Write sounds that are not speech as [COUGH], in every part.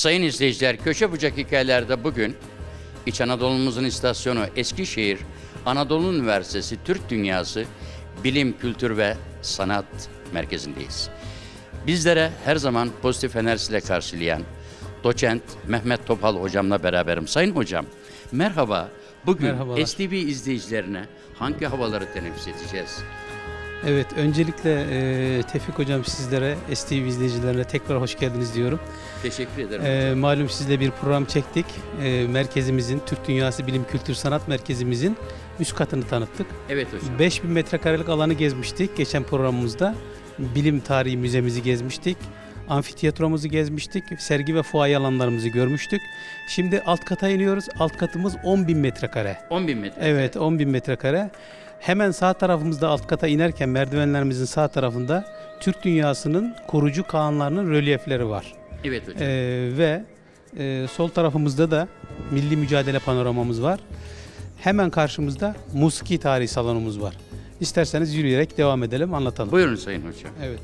Sayın izleyiciler, Köşe Bucak Hikayelerde bugün İç Anadolu'muzun istasyonu Eskişehir Anadolu Üniversitesi Türk Dünyası Bilim, Kültür ve Sanat Merkezi'ndeyiz. Bizlere her zaman pozitif enerjisiyle karşılayan doçent Mehmet Topal hocamla beraberim. Sayın hocam, merhaba. Bugün Merhabalar. STV izleyicilerine hangi havaları teneffüs edeceğiz? Evet, öncelikle e, Tevfik Hocam sizlere, STV izleyicilerine tekrar hoş geldiniz diyorum. Teşekkür ederim. E, malum sizle bir program çektik. E, merkezimizin, Türk Dünyası Bilim Kültür Sanat Merkezimizin üst katını tanıttık. evet hocam. 5000 metrekarelik alanı gezmiştik geçen programımızda. Bilim Tarihi Müzemizi gezmiştik. Amfiteyatromuzu gezmiştik. Sergi ve fuaye alanlarımızı görmüştük. Şimdi alt kata iniyoruz. Alt katımız 10.000 metrekare. 10 bin metre. Evet 10 bin metrekare. Hemen sağ tarafımızda alt kata inerken merdivenlerimizin sağ tarafında Türk dünyasının kurucu kağanlarının rölyefleri var. Evet hocam. Ee, ve e, sol tarafımızda da milli mücadele panoramamız var. Hemen karşımızda musiki tarihi salonumuz var. İsterseniz yürüyerek devam edelim anlatalım. Buyurun Sayın hocam. Evet.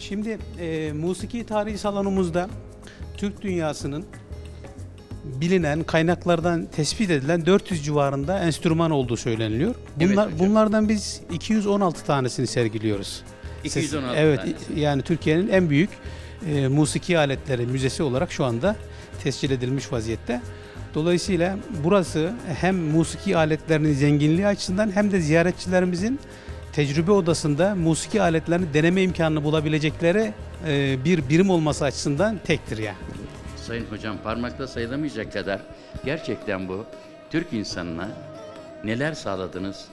Şimdi e, musiki tarihi salonumuzda Türk dünyasının bilinen kaynaklardan tespit edilen 400 civarında enstrüman olduğu söyleniliyor. Evet Bunlar, hocam. bunlardan biz 216 tanesini sergiliyoruz. 216 evet, tanesi. yani Türkiye'nin en büyük e, musiki aletleri müzesi olarak şu anda tescil edilmiş vaziyette. Dolayısıyla burası hem musiki aletlerinin zenginliği açısından hem de ziyaretçilerimizin tecrübe odasında musiki aletlerini deneme imkanını bulabilecekleri e, bir birim olması açısından tektir yani. Sayın hocam parmakla sayılamayacak kadar gerçekten bu Türk insanına neler sağladınız?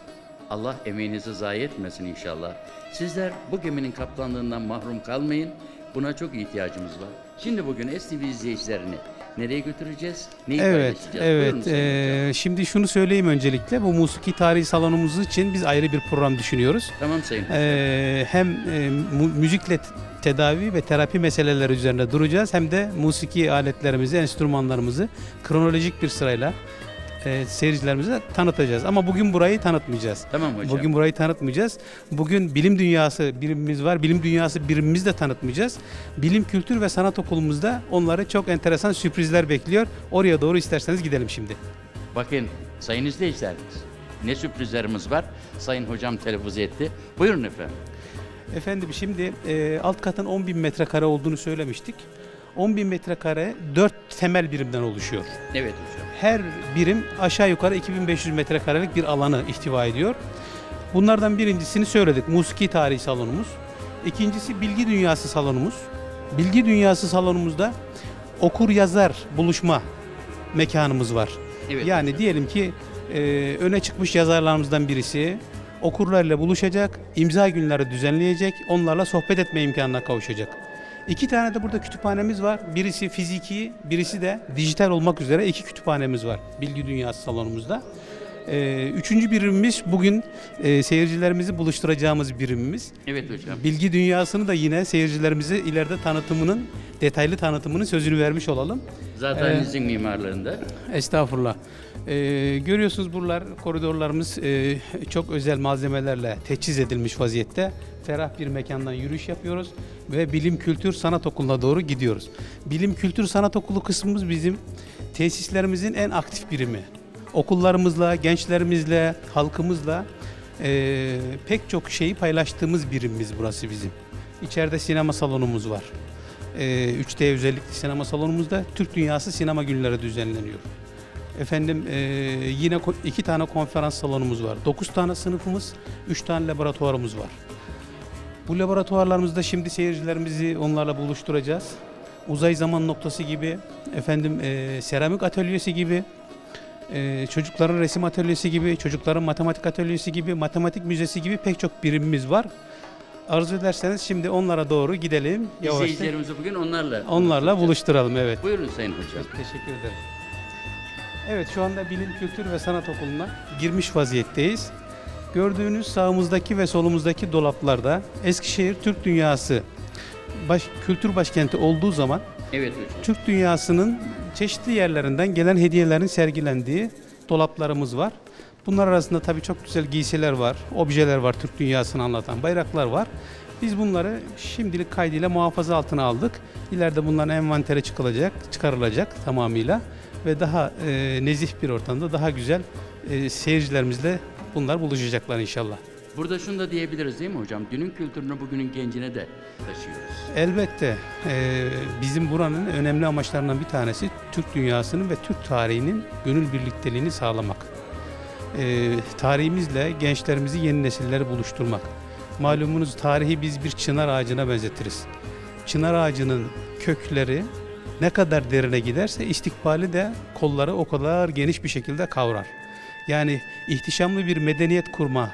Allah emeğinizi zayi etmesin inşallah. Sizler bu geminin kaptanlığından mahrum kalmayın. Buna çok ihtiyacımız var. Şimdi bugün STV izleyicilerini nereye götüreceğiz? Neyi Evet, paylaşacağız? Evet. E, şimdi şunu söyleyeyim öncelikle. Bu musiki tarihi salonumuz için biz ayrı bir program düşünüyoruz. Tamam Sayın. Ee, hem e, müzikle tedavi ve terapi meseleleri üzerinde duracağız hem de musiki aletlerimizi, enstrümanlarımızı kronolojik bir sırayla e, seyircilerimize tanıtacağız. Ama bugün burayı tanıtmayacağız. tamam hocam. Bugün burayı tanıtmayacağız. Bugün bilim dünyası birimimiz var. Bilim dünyası birimimizi de tanıtmayacağız. Bilim, kültür ve sanat okulumuzda onları çok enteresan sürprizler bekliyor. Oraya doğru isterseniz gidelim şimdi. Bakın sayın izleyicilerimiz ne sürprizlerimiz var. Sayın hocam telaffuz etti. Buyurun efendim. Efendim şimdi e, alt katın 10 bin metrekare olduğunu söylemiştik. 10 bin metrekare 4 temel birimden oluşuyor. Evet hocam. Her birim aşağı yukarı 2500 metrekarelik bir alanı ihtiva ediyor. Bunlardan birincisini söyledik. Musiki tarihi salonumuz. İkincisi bilgi dünyası salonumuz. Bilgi dünyası salonumuzda okur yazar buluşma mekanımız var. Evet yani hocam. diyelim ki e, öne çıkmış yazarlarımızdan birisi okurlarla buluşacak, imza günleri düzenleyecek, onlarla sohbet etme imkanına kavuşacak. İki tane de burada kütüphanemiz var. Birisi fiziki, birisi de dijital olmak üzere iki kütüphanemiz var Bilgi Dünyası salonumuzda. E, üçüncü birimimiz bugün e, seyircilerimizi buluşturacağımız birimimiz. Evet hocam. Bilgi dünyasını da yine seyircilerimize ileride tanıtımının, detaylı tanıtımının sözünü vermiş olalım. Zaten Evet. izin mimarlarında. Estağfurullah. Ee, görüyorsunuz buralar koridorlarımız e, çok özel malzemelerle teçhiz edilmiş vaziyette. Ferah bir mekandan yürüyüş yapıyoruz ve Bilim Kültür Sanat Okulu'na doğru gidiyoruz. Bilim Kültür Sanat Okulu kısmımız bizim tesislerimizin en aktif birimi. Okullarımızla, gençlerimizle, halkımızla e, pek çok şeyi paylaştığımız birimimiz burası bizim. İçeride sinema salonumuz var. E, 3D özellikli sinema salonumuzda Türk Dünyası Sinema Günleri düzenleniyor. Efendim e, yine iki tane konferans salonumuz var. Dokuz tane sınıfımız, üç tane laboratuvarımız var. Bu laboratuvarlarımızda şimdi seyircilerimizi onlarla buluşturacağız. Uzay zaman noktası gibi, efendim e, seramik atölyesi gibi, e, çocukların resim atölyesi gibi, çocukların matematik atölyesi gibi, matematik müzesi gibi pek çok birimimiz var. Arzu ederseniz şimdi onlara doğru gidelim. Yavaşça. İzleyicilerimizi bugün onlarla Onlarla buluşturalım evet. Buyurun Sayın Hocam. Teşekkür ederim. Evet şu anda Bilim, Kültür ve Sanat Okulu'na girmiş vaziyetteyiz. Gördüğünüz sağımızdaki ve solumuzdaki dolaplarda Eskişehir Türk Dünyası baş, kültür başkenti olduğu zaman Evet hocam. Türk dünyasının çeşitli yerlerinden gelen hediyelerin sergilendiği dolaplarımız var. Bunlar arasında tabii çok güzel giysiler var, objeler var, Türk dünyasını anlatan bayraklar var. Biz bunları şimdilik kaydıyla muhafaza altına aldık. İleride bunların envantere çıkılacak, çıkarılacak tamamıyla ve daha e, nezih bir ortamda daha güzel e, seyircilerimizle bunlar buluşacaklar inşallah. Burada şunu da diyebiliriz değil mi hocam? Dünün kültürünü bugünün gencine de taşıyoruz. Elbette e, bizim buranın önemli amaçlarından bir tanesi Türk dünyasının ve Türk tarihinin gönül birlikteliğini sağlamak. E, tarihimizle gençlerimizi yeni nesilleri buluşturmak. Malumunuz tarihi biz bir çınar ağacına benzetiriz. Çınar ağacının kökleri ne kadar derine giderse istikbali de kolları o kadar geniş bir şekilde kavrar. Yani ihtişamlı bir medeniyet kurma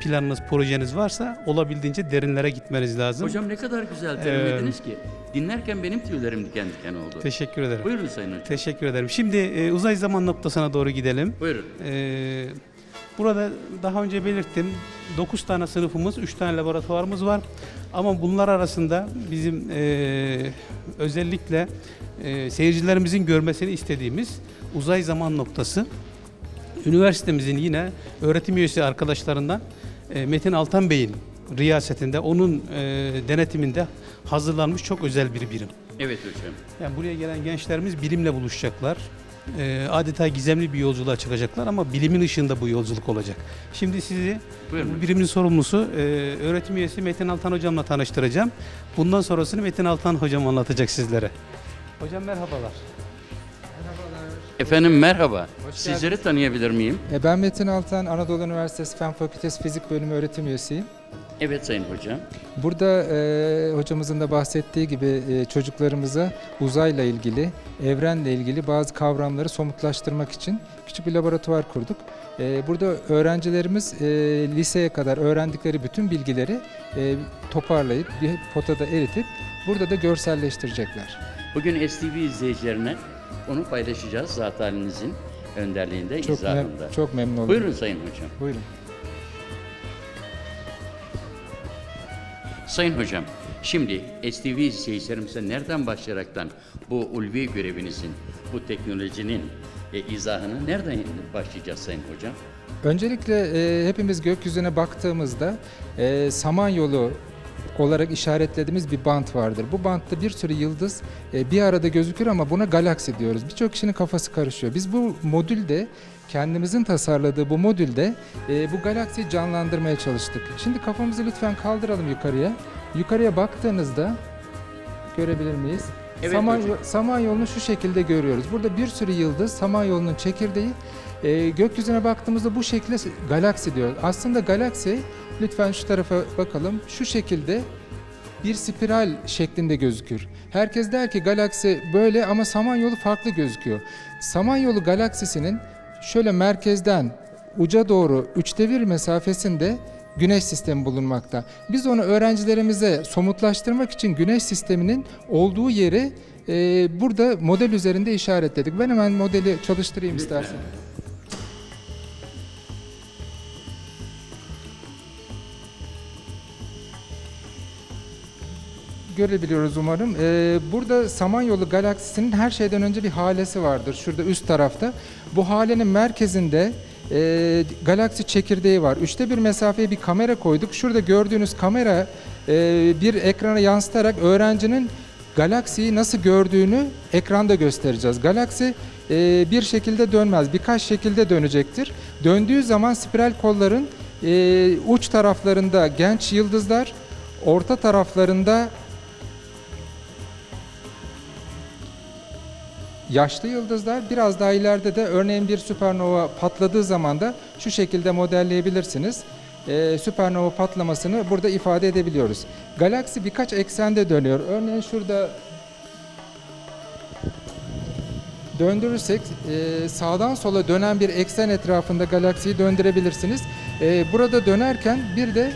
planınız, projeniz varsa olabildiğince derinlere gitmeniz lazım. Hocam ne kadar güzel Ee, terimlediniz ki. Dinlerken benim tüylerim diken diken oldu. Teşekkür ederim. Buyurun Sayın Hocam. Teşekkür ederim. Şimdi e, uzay zaman noktasına doğru gidelim. Buyurun. E, burada daha önce belirttim 9 tane sınıfımız, 3 tane laboratuvarımız var. Ama bunlar arasında bizim e, özellikle e, seyircilerimizin görmesini istediğimiz uzay zaman noktası. Üniversitemizin yine öğretim üyesi arkadaşlarından e, Metin Altan Bey'in riyasetinde, onun e, denetiminde hazırlanmış çok özel bir birim. Evet hocam. Yani buraya gelen gençlerimiz bilimle buluşacaklar. Ee, adeta gizemli bir yolculuğa çıkacaklar ama bilimin ışığında bu yolculuk olacak. Şimdi sizi Buyurun. bu birimin sorumlusu e, öğretim üyesi Metin Altan hocamla tanıştıracağım. Bundan sonrasını Metin Altan hocam anlatacak sizlere. Hocam merhabalar. Efendim merhaba. Sizleri tanıyabilir miyim? E, Ben Metin Altan, Anadolu Üniversitesi Fen Fakültesi Fizik Bölümü öğretim üyesiyim. Evet Sayın Hocam. Burada e, hocamızın da bahsettiği gibi e, çocuklarımıza uzayla ilgili, evrenle ilgili bazı kavramları somutlaştırmak için küçük bir laboratuvar kurduk. E, burada öğrencilerimiz e, liseye kadar öğrendikleri bütün bilgileri e, toparlayıp bir potada eritip burada da görselleştirecekler. Bugün STV izleyicilerine onu paylaşacağız zat halinizin önderliğinde, Çok, mem- izahında. çok memnun oldum. Buyurun Sayın Hocam. Buyurun. Sayın Hocam, şimdi STV izleyicilerimize nereden başlayaraktan bu ulvi görevinizin, bu teknolojinin e, izahını nereden başlayacağız Sayın Hocam? Öncelikle e, hepimiz gökyüzüne baktığımızda e, Samanyolu olarak işaretlediğimiz bir bant vardır. Bu bantta bir sürü yıldız e, bir arada gözükür ama buna galaksi diyoruz. Birçok kişinin kafası karışıyor. Biz bu modülde kendimizin tasarladığı bu modülde e, bu galaksiyi canlandırmaya çalıştık. Şimdi kafamızı lütfen kaldıralım yukarıya. Yukarıya baktığınızda görebilir miyiz? Evet Saman-. Samanyolu'nu şu şekilde görüyoruz. Burada bir sürü yıldız, Samanyolu'nun çekirdeği. E, gökyüzüne baktığımızda bu şekilde galaksi diyor. Aslında galaksi, lütfen şu tarafa bakalım, şu şekilde bir spiral şeklinde gözükür. Herkes der ki galaksi böyle ama Samanyolu farklı gözüküyor. Samanyolu galaksisinin şöyle merkezden uca doğru üçte bir mesafesinde Güneş sistemi bulunmakta. Biz onu öğrencilerimize somutlaştırmak için Güneş sisteminin olduğu yeri e, burada model üzerinde işaretledik. Ben hemen modeli çalıştırayım istersen. Görebiliyoruz umarım. Ee, burada Samanyolu galaksisinin her şeyden önce bir halesi vardır. Şurada üst tarafta. Bu halenin merkezinde e, galaksi çekirdeği var. Üçte bir mesafeye bir kamera koyduk. Şurada gördüğünüz kamera e, bir ekrana yansıtarak öğrencinin galaksiyi nasıl gördüğünü ekranda göstereceğiz. Galaksi e, bir şekilde dönmez, birkaç şekilde dönecektir. Döndüğü zaman spiral kolların e, uç taraflarında genç yıldızlar, orta taraflarında yaşlı yıldızlar, biraz daha ileride de örneğin bir süpernova patladığı zaman da şu şekilde modelleyebilirsiniz. Ee, süpernova patlamasını burada ifade edebiliyoruz. Galaksi birkaç eksende dönüyor. Örneğin şurada döndürürsek e, sağdan sola dönen bir eksen etrafında galaksiyi döndürebilirsiniz. E, burada dönerken bir de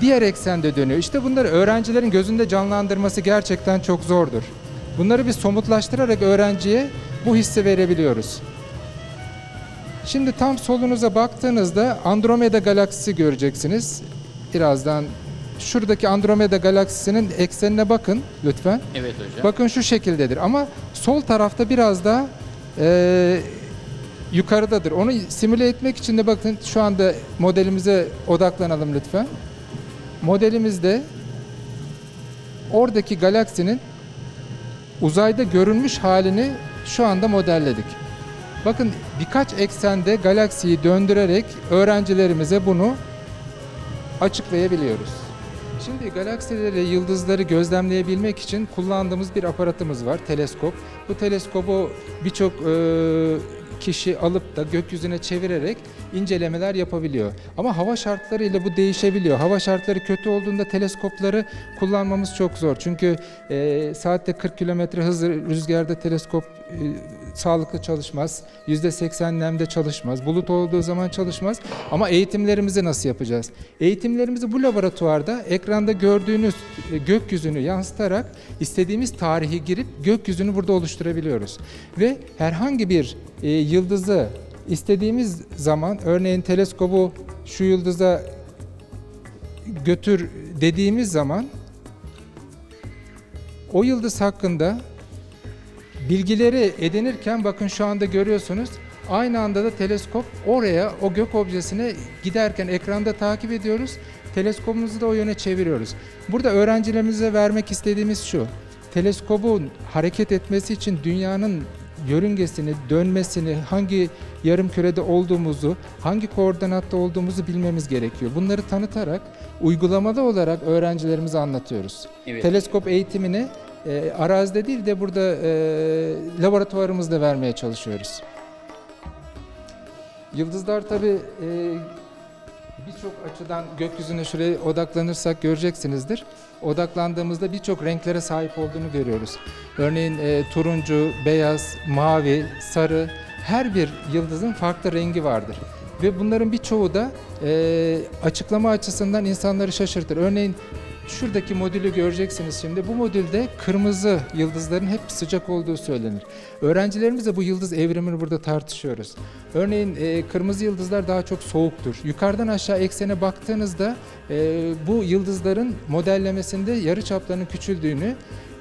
diğer eksende dönüyor. İşte bunları öğrencilerin gözünde canlandırması gerçekten çok zordur. Bunları biz somutlaştırarak öğrenciye bu hissi verebiliyoruz. Şimdi tam solunuza baktığınızda Andromeda galaksisi göreceksiniz. Birazdan şuradaki Andromeda galaksisinin eksenine bakın lütfen. Evet hocam. Bakın şu şekildedir ama sol tarafta biraz daha e, yukarıdadır. Onu simüle etmek için de bakın şu anda modelimize odaklanalım lütfen. modelimizde oradaki galaksinin uzayda görünmüş halini şu anda modelledik. Bakın birkaç eksende galaksiyi döndürerek öğrencilerimize bunu açıklayabiliyoruz. Şimdi galaksileri, yıldızları gözlemleyebilmek için kullandığımız bir aparatımız var, teleskop. Bu teleskobu birçok e, kişi alıp da gökyüzüne çevirerek incelemeler yapabiliyor. Ama hava şartlarıyla bu değişebiliyor. Hava şartları kötü olduğunda teleskopları kullanmamız çok zor. Çünkü e, saatte 40 kilometre hız rüzgarda teleskop e, sağlıklı çalışmaz. %80 nemde çalışmaz. Bulut olduğu zaman çalışmaz. Ama eğitimlerimizi nasıl yapacağız? Eğitimlerimizi bu laboratuvarda ekranda gördüğünüz e, gökyüzünü yansıtarak istediğimiz tarihi girip gökyüzünü burada oluşturabiliyoruz. Ve herhangi bir e, yıldızı istediğimiz zaman örneğin teleskobu şu yıldıza götür dediğimiz zaman o yıldız hakkında bilgileri edinirken bakın şu anda görüyorsunuz aynı anda da teleskop oraya o gök objesine giderken ekranda takip ediyoruz. Teleskopumuzu da o yöne çeviriyoruz. Burada öğrencilerimize vermek istediğimiz şu. Teleskobun hareket etmesi için dünyanın yörüngesini, dönmesini, hangi yarım kürede olduğumuzu, hangi koordinatta olduğumuzu bilmemiz gerekiyor. Bunları tanıtarak uygulamalı olarak öğrencilerimize anlatıyoruz. Evet. Teleskop eğitimini e, arazide değil de burada e, laboratuvarımızda vermeye çalışıyoruz. Yıldızlar tabi birçok açıdan gökyüzüne şuraya odaklanırsak göreceksinizdir. Odaklandığımızda birçok renklere sahip olduğunu görüyoruz. Örneğin e, turuncu, beyaz, mavi, sarı her bir yıldızın farklı rengi vardır. Ve bunların birçoğu da e, açıklama açısından insanları şaşırtır. Örneğin Şuradaki modülü göreceksiniz şimdi. Bu modülde kırmızı yıldızların hep sıcak olduğu söylenir. Öğrencilerimizle bu yıldız evrimini burada tartışıyoruz. Örneğin e, kırmızı yıldızlar daha çok soğuktur. Yukarıdan aşağı eksene baktığınızda e, bu yıldızların modellemesinde yarı çaplarının küçüldüğünü,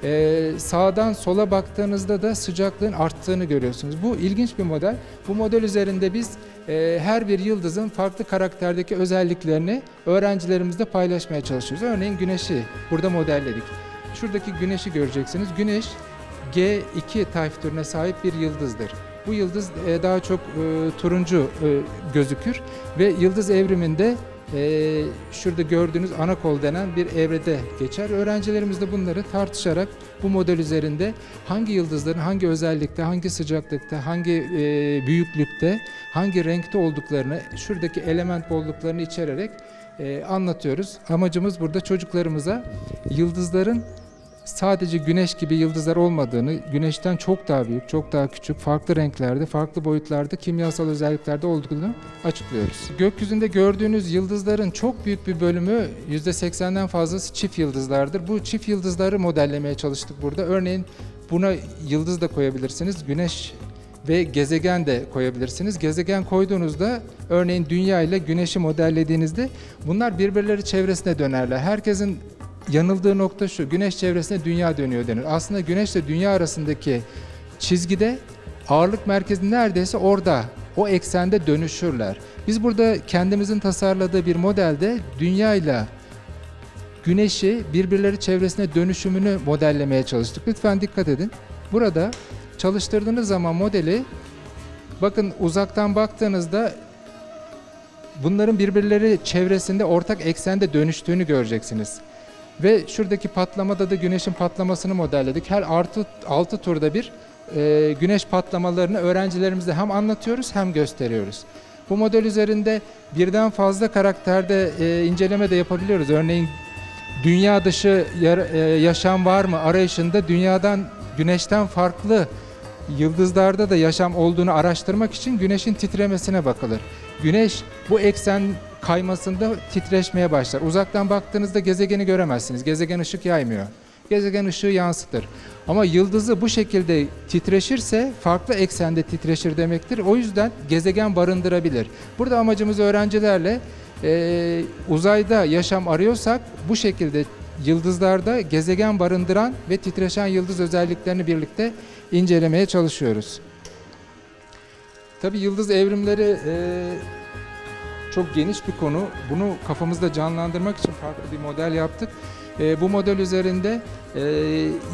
e, sağdan sola baktığınızda da sıcaklığın arttığını görüyorsunuz. Bu ilginç bir model. Bu model üzerinde biz e, her bir yıldızın farklı karakterdeki özelliklerini öğrencilerimizle paylaşmaya çalışıyoruz. Örneğin güneşi burada modelledik. Şuradaki güneşi göreceksiniz. Güneş G2 tayf türüne sahip bir yıldızdır. Bu yıldız e, daha çok e, turuncu e, gözükür ve yıldız evriminde e, şurada gördüğünüz ana kol denen bir evrede geçer. Öğrencilerimiz de bunları tartışarak bu model üzerinde hangi yıldızların hangi özellikte, hangi sıcaklıkta, hangi e, büyüklükte, hangi renkte olduklarını, şuradaki element bolluklarını içererek e, anlatıyoruz. Amacımız burada çocuklarımıza yıldızların sadece güneş gibi yıldızlar olmadığını, güneşten çok daha büyük, çok daha küçük, farklı renklerde, farklı boyutlarda, kimyasal özelliklerde olduğunu açıklıyoruz. Gökyüzünde gördüğünüz yıldızların çok büyük bir bölümü %80'den fazlası çift yıldızlardır. Bu çift yıldızları modellemeye çalıştık burada. Örneğin buna yıldız da koyabilirsiniz. Güneş ve gezegen de koyabilirsiniz. Gezegen koyduğunuzda örneğin Dünya ile Güneş'i modellediğinizde bunlar birbirleri çevresine dönerler. Herkesin yanıldığı nokta şu. Güneş çevresinde dünya dönüyor denir. Aslında güneş ile dünya arasındaki çizgide ağırlık merkezi neredeyse orada. O eksende dönüşürler. Biz burada kendimizin tasarladığı bir modelde dünya ile güneşi birbirleri çevresine dönüşümünü modellemeye çalıştık. Lütfen dikkat edin. Burada çalıştırdığınız zaman modeli bakın uzaktan baktığınızda bunların birbirleri çevresinde ortak eksende dönüştüğünü göreceksiniz. Ve şuradaki patlamada da güneşin patlamasını modelledik. Her artı 6 turda bir e, güneş patlamalarını öğrencilerimize hem anlatıyoruz hem gösteriyoruz. Bu model üzerinde birden fazla karakterde e, inceleme de yapabiliyoruz. Örneğin dünya dışı yar- e, yaşam var mı arayışında dünyadan güneşten farklı yıldızlarda da yaşam olduğunu araştırmak için güneşin titremesine bakılır. Güneş bu eksen kaymasında titreşmeye başlar. Uzaktan baktığınızda gezegeni göremezsiniz. Gezegen ışık yaymıyor. Gezegen ışığı yansıtır. Ama yıldızı bu şekilde titreşirse farklı eksende titreşir demektir. O yüzden gezegen barındırabilir. Burada amacımız öğrencilerle e, uzayda yaşam arıyorsak bu şekilde yıldızlarda gezegen barındıran ve titreşen yıldız özelliklerini birlikte incelemeye çalışıyoruz. Tabii yıldız evrimleri e, çok geniş bir konu. Bunu kafamızda canlandırmak için farklı bir model yaptık. E, bu model üzerinde e,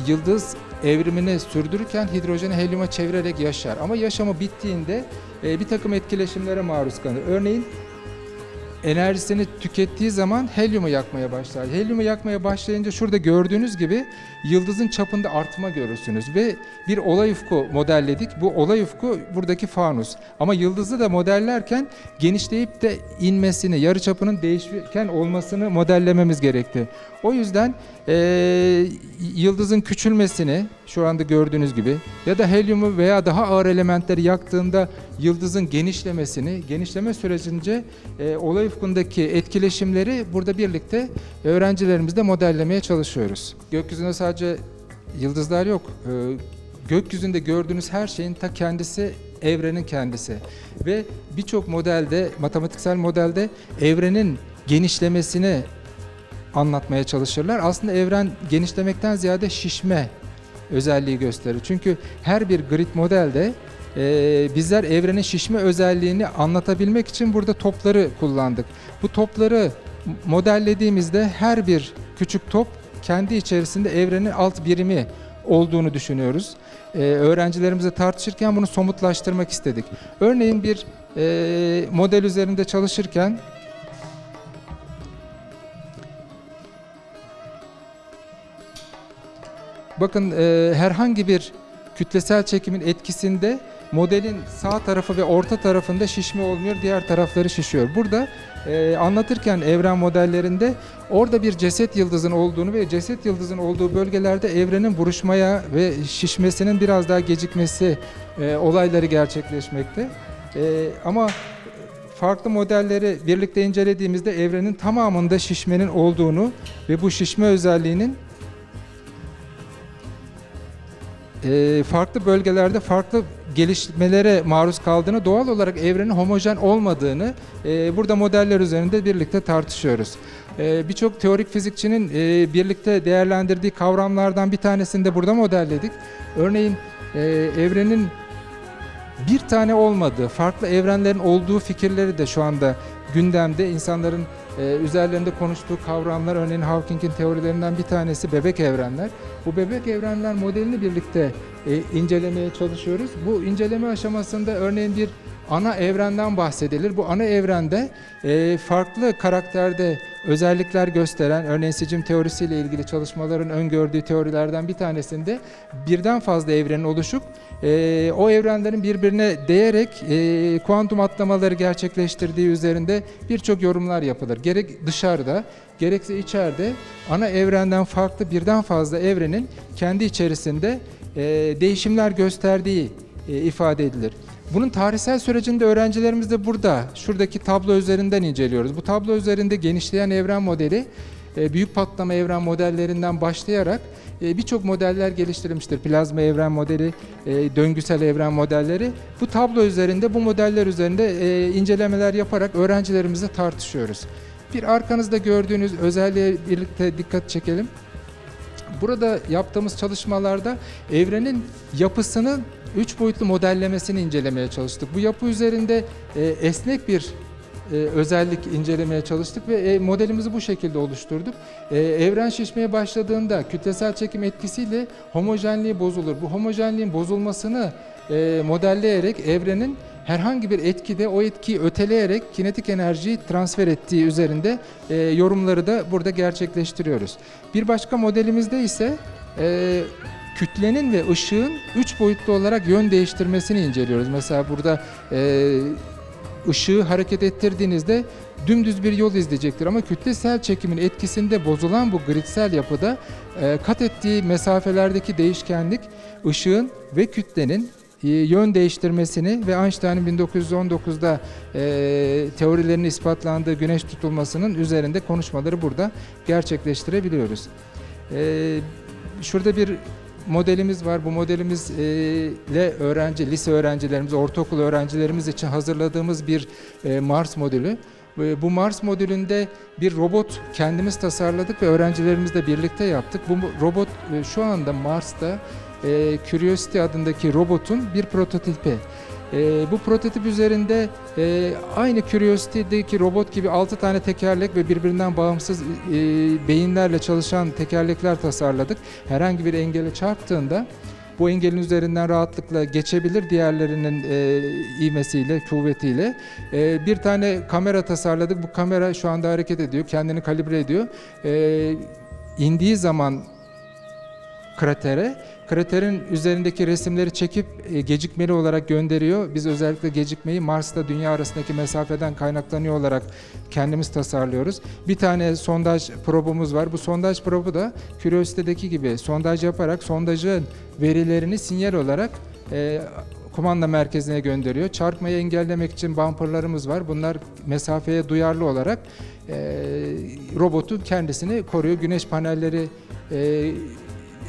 yıldız evrimini sürdürürken hidrojeni helyuma çevirerek yaşar. Ama yaşamı bittiğinde e, bir takım etkileşimlere maruz kalır. Örneğin enerjisini tükettiği zaman helyumu yakmaya başlar. Helyumu yakmaya başlayınca şurada gördüğünüz gibi yıldızın çapında artma görürsünüz ve bir olay ufku modelledik. Bu olay ufku buradaki fanus. Ama yıldızı da modellerken genişleyip de inmesini, yarıçapının değişken olmasını modellememiz gerekti. O yüzden eee, yıldızın küçülmesini şu anda gördüğünüz gibi ya da helyumu veya daha ağır elementleri yaktığında yıldızın genişlemesini, genişleme sürecince e, olay ufkundaki etkileşimleri burada birlikte öğrencilerimizle modellemeye çalışıyoruz. Gökyüzünde sadece yıldızlar yok. E, gökyüzünde gördüğünüz her şeyin ta kendisi evrenin kendisi. Ve birçok modelde, matematiksel modelde evrenin genişlemesini anlatmaya çalışırlar. Aslında evren genişlemekten ziyade şişme özelliği gösterir. Çünkü her bir grid modelde e, bizler evrenin şişme özelliğini anlatabilmek için burada topları kullandık. Bu topları modellediğimizde her bir küçük top kendi içerisinde evrenin alt birimi olduğunu düşünüyoruz. E, öğrencilerimizle tartışırken bunu somutlaştırmak istedik. Örneğin bir e, model üzerinde çalışırken Bakın e, herhangi bir kütlesel çekimin etkisinde modelin sağ tarafı ve orta tarafında şişme olmuyor, diğer tarafları şişiyor. Burada e, anlatırken evren modellerinde orada bir ceset yıldızın olduğunu ve ceset yıldızın olduğu bölgelerde evrenin buruşmaya ve şişmesinin biraz daha gecikmesi e, olayları gerçekleşmekte. E, ama farklı modelleri birlikte incelediğimizde evrenin tamamında şişmenin olduğunu ve bu şişme özelliğinin e, farklı bölgelerde farklı gelişmelere maruz kaldığını, doğal olarak evrenin homojen olmadığını e, burada modeller üzerinde birlikte tartışıyoruz. E, Birçok teorik fizikçinin e, birlikte değerlendirdiği kavramlardan bir tanesini de burada modelledik. Örneğin e, evrenin bir tane olmadığı, farklı evrenlerin olduğu fikirleri de şu anda gündemde. insanların e, üzerlerinde konuştuğu kavramlar, örneğin Hawking'in teorilerinden bir tanesi bebek evrenler. Bu bebek evrenler modelini birlikte e, incelemeye çalışıyoruz. Bu inceleme aşamasında örneğin bir ana evrenden bahsedilir. Bu ana evrende e, farklı karakterde özellikler gösteren, örneğin sicim teorisiyle ilgili çalışmaların öngördüğü teorilerden bir tanesinde birden fazla evrenin oluşup e, o evrenlerin birbirine değerek e, kuantum atlamaları gerçekleştirdiği üzerinde birçok yorumlar yapılır. Gerek dışarıda gerekse içeride ana evrenden farklı birden fazla evrenin kendi içerisinde e, değişimler gösterdiği e, ifade edilir. Bunun tarihsel sürecinde öğrencilerimiz de burada, şuradaki tablo üzerinden inceliyoruz. Bu tablo üzerinde genişleyen evren modeli, büyük patlama evren modellerinden başlayarak e, birçok modeller geliştirilmiştir. Plazma evren modeli, e, döngüsel evren modelleri. Bu tablo üzerinde, bu modeller üzerinde e, incelemeler yaparak öğrencilerimizle tartışıyoruz. Bir arkanızda gördüğünüz özelliğe birlikte dikkat çekelim. Burada yaptığımız çalışmalarda evrenin yapısının üç boyutlu modellemesini incelemeye çalıştık. Bu yapı üzerinde e, esnek bir e, özellik incelemeye çalıştık ve e, modelimizi bu şekilde oluşturduk. E, evren şişmeye başladığında kütlesel çekim etkisiyle homojenliği bozulur. Bu homojenliğin bozulmasını e, modelleyerek evrenin herhangi bir etkide o etkiyi öteleyerek kinetik enerjiyi transfer ettiği üzerinde e, yorumları da burada gerçekleştiriyoruz. Bir başka modelimizde ise e, kütlenin ve ışığın üç boyutlu olarak yön değiştirmesini inceliyoruz. Mesela burada e, ışığı hareket ettirdiğinizde dümdüz bir yol izleyecektir ama kütlesel çekimin etkisinde bozulan bu gridsel yapıda e, kat ettiği mesafelerdeki değişkenlik ışığın ve kütlenin e, yön değiştirmesini ve Einstein'ın 1919'da e, teorilerinin ispatlandığı güneş tutulmasının üzerinde konuşmaları burada gerçekleştirebiliyoruz. E, şurada bir modelimiz var. Bu modelimizle öğrenci, lise öğrencilerimiz, ortaokul öğrencilerimiz için hazırladığımız bir e, Mars modülü. E, Bu Mars modülünde bir robot kendimiz tasarladık ve öğrencilerimizle birlikte yaptık. Bu robot e, şu anda Mars'ta e, Curiosity adındaki robotun bir prototipi. E, bu prototip üzerinde e, aynı Curiosity'deki robot gibi 6 tane tekerlek ve birbirinden bağımsız e, beyinlerle çalışan tekerlekler tasarladık. Herhangi bir engele çarptığında bu engelin üzerinden rahatlıkla geçebilir diğerlerinin e, ivmesiyle, kuvvetiyle. E, bir tane kamera tasarladık. Bu kamera şu anda hareket ediyor, kendini kalibre ediyor. E, indiği zaman kratere, kraterin üzerindeki resimleri çekip e, gecikmeli olarak gönderiyor. Biz özellikle gecikmeyi Mars'ta Dünya arasındaki mesafeden kaynaklanıyor olarak kendimiz tasarlıyoruz. Bir tane sondaj probumuz var. Bu sondaj probu da Curiosity'deki gibi sondaj yaparak sondajın verilerini sinyal olarak e, kumanda merkezine gönderiyor. Çarpmayı engellemek için bumperlarımız var. Bunlar mesafeye duyarlı olarak e, robotun kendisini koruyor. Güneş panelleri e,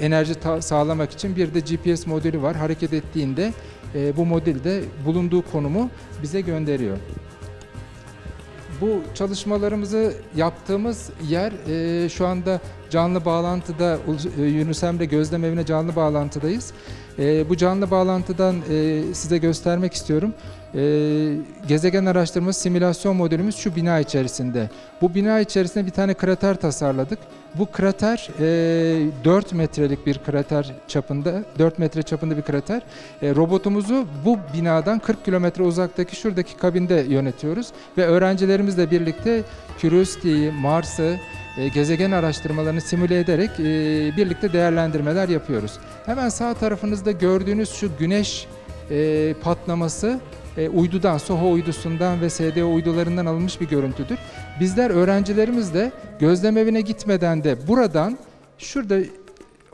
enerji sağlamak için bir de GPS modülü var. Hareket ettiğinde e, bu modül de bulunduğu konumu bize gönderiyor. Bu çalışmalarımızı yaptığımız yer e, şu anda canlı bağlantıda e, Yunus Emre Gözlem Evi'ne canlı bağlantıdayız. E, bu canlı bağlantıdan e, size göstermek istiyorum. E, gezegen araştırması simülasyon modülümüz şu bina içerisinde. Bu bina içerisinde bir tane krater tasarladık. Bu krater e, 4 metrelik bir krater çapında, 4 metre çapında bir krater. E, robotumuzu bu binadan 40 kilometre uzaktaki şuradaki kabinde yönetiyoruz ve öğrencilerimizle birlikte Curiosity'yi, Mars'ı, e, gezegen araştırmalarını simüle ederek e, birlikte değerlendirmeler yapıyoruz. Hemen sağ tarafınızda gördüğünüz şu güneş e, patlaması e, uydudan, SOHO uydusundan ve SDO uydularından alınmış bir görüntüdür. Bizler öğrencilerimizle gözlem evine gitmeden de buradan şurada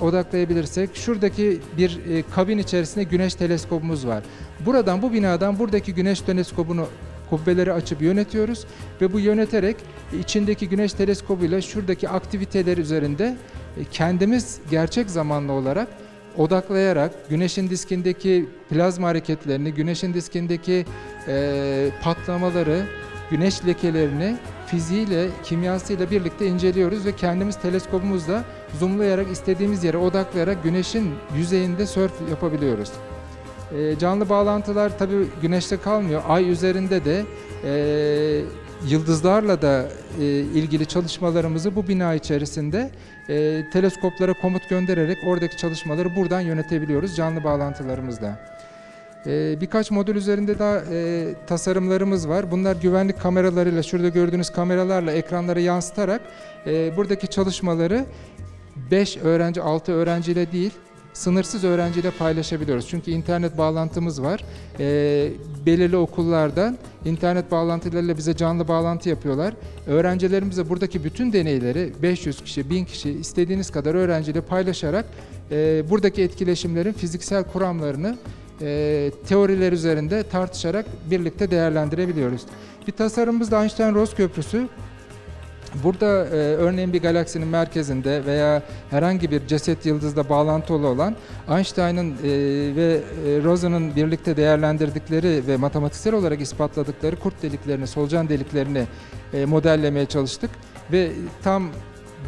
odaklayabilirsek şuradaki bir e, kabin içerisinde güneş teleskopumuz var. Buradan bu binadan buradaki güneş teleskopunu kubbeleri açıp yönetiyoruz ve bu yöneterek içindeki güneş teleskobuyla şuradaki aktiviteler üzerinde e, kendimiz gerçek zamanlı olarak odaklayarak güneşin diskindeki plazma hareketlerini, güneşin diskindeki e, patlamaları, güneş lekelerini fiziğiyle, kimyasıyla birlikte inceliyoruz ve kendimiz teleskopumuzla zoomlayarak istediğimiz yere odaklayarak güneşin yüzeyinde sörf yapabiliyoruz. E, canlı bağlantılar tabii güneşte kalmıyor. Ay üzerinde de e, yıldızlarla da e, ilgili çalışmalarımızı bu bina içerisinde e, teleskoplara komut göndererek oradaki çalışmaları buradan yönetebiliyoruz canlı bağlantılarımızla. E, birkaç modül üzerinde daha e, tasarımlarımız var. Bunlar güvenlik kameralarıyla, şurada gördüğünüz kameralarla ekranlara yansıtarak e, buradaki çalışmaları 5 öğrenci, 6 öğrenciyle değil, sınırsız öğrenciyle paylaşabiliyoruz. Çünkü internet bağlantımız var. E, belirli okullardan internet bağlantılarıyla bize canlı bağlantı yapıyorlar. Öğrencilerimize buradaki bütün deneyleri 500 kişi, 1000 kişi istediğiniz kadar öğrenciyle paylaşarak e, buradaki etkileşimlerin fiziksel kuramlarını e, teoriler üzerinde tartışarak birlikte değerlendirebiliyoruz. Bir tasarımımız da Einstein-Ross köprüsü. Burada e, örneğin bir galaksinin merkezinde veya herhangi bir ceset yıldızla bağlantılı olan Einstein'ın e, ve e, Rosen'ın birlikte değerlendirdikleri ve matematiksel olarak ispatladıkları kurt deliklerini, solucan deliklerini e, modellemeye çalıştık ve tam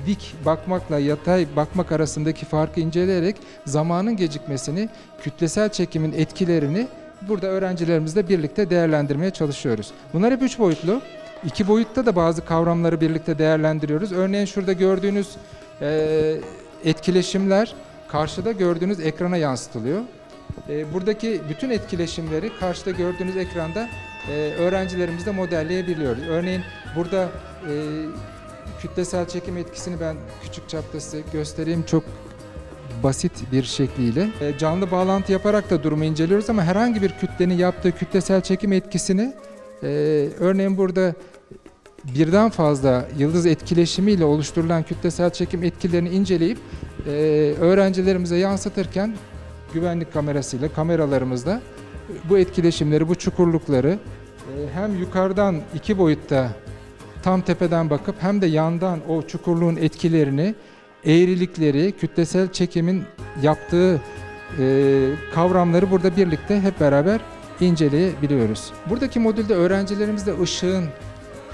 dik bakmakla yatay bakmak arasındaki farkı inceleyerek zamanın gecikmesini, kütlesel çekimin etkilerini burada öğrencilerimizle birlikte değerlendirmeye çalışıyoruz. Bunlar hep üç boyutlu. İki boyutta da bazı kavramları birlikte değerlendiriyoruz. Örneğin şurada gördüğünüz e, etkileşimler karşıda gördüğünüz ekrana yansıtılıyor. E, buradaki bütün etkileşimleri karşıda gördüğünüz ekranda e, öğrencilerimizle modelleyebiliyoruz. Örneğin burada e, kütlesel çekim etkisini ben küçük çapta size göstereyim çok basit bir şekliyle. E, canlı bağlantı yaparak da durumu inceliyoruz ama herhangi bir kütlenin yaptığı kütlesel çekim etkisini e, örneğin burada birden fazla yıldız etkileşimiyle oluşturulan kütlesel çekim etkilerini inceleyip e, öğrencilerimize yansıtırken güvenlik kamerasıyla kameralarımızda bu etkileşimleri, bu çukurlukları e, hem yukarıdan iki boyutta tam tepeden bakıp hem de yandan o çukurluğun etkilerini, eğrilikleri, kütlesel çekimin yaptığı e, kavramları burada birlikte hep beraber inceleyebiliyoruz. Buradaki modülde öğrencilerimizle ışığın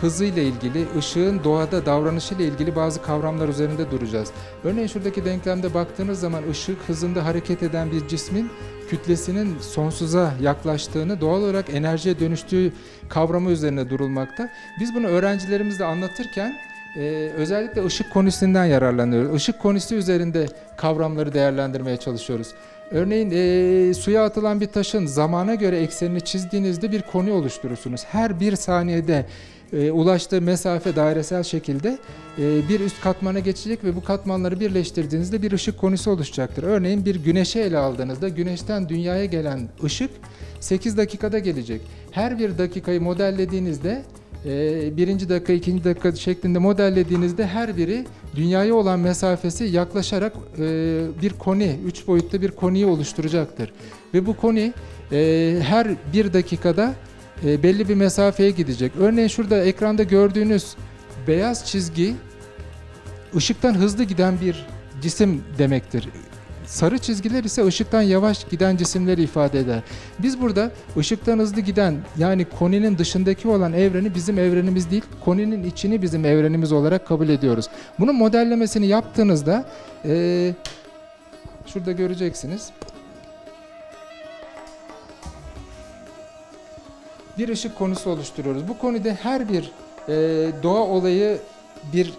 hızıyla ilgili, ışığın doğada davranışıyla ilgili bazı kavramlar üzerinde duracağız. Örneğin şuradaki denklemde baktığınız zaman ışık hızında hareket eden bir cismin kütlesinin sonsuza yaklaştığını, doğal olarak enerjiye dönüştüğü kavramı üzerine durulmakta. Biz bunu öğrencilerimizle anlatırken e, özellikle ışık konisinden yararlanıyoruz. Işık konisi üzerinde kavramları değerlendirmeye çalışıyoruz. Örneğin e, suya atılan bir taşın zamana göre eksenini çizdiğinizde bir koni oluşturursunuz. Her bir saniyede e, ulaştığı mesafe dairesel şekilde e, bir üst katmana geçecek ve bu katmanları birleştirdiğinizde bir ışık konisi oluşacaktır. Örneğin bir güneşi ele aldığınızda güneşten dünyaya gelen ışık 8 dakikada gelecek. Her bir dakikayı modellediğinizde e, birinci dakika, ikinci dakika şeklinde modellediğinizde her biri dünyaya olan mesafesi yaklaşarak e, bir koni, üç boyutlu bir koniyi oluşturacaktır. Ve bu koni e, her bir dakikada e, belli bir mesafeye gidecek. Örneğin şurada ekranda gördüğünüz beyaz çizgi ışıktan hızlı giden bir cisim demektir. Sarı çizgiler ise ışıktan yavaş giden cisimleri ifade eder. Biz burada ışıktan hızlı giden yani koninin dışındaki olan evreni bizim evrenimiz değil, koninin içini bizim evrenimiz olarak kabul ediyoruz. Bunun modellemesini yaptığınızda eee, şurada göreceksiniz. Bir ışık konusu oluşturuyoruz. Bu konuda her bir eee, doğa olayı bir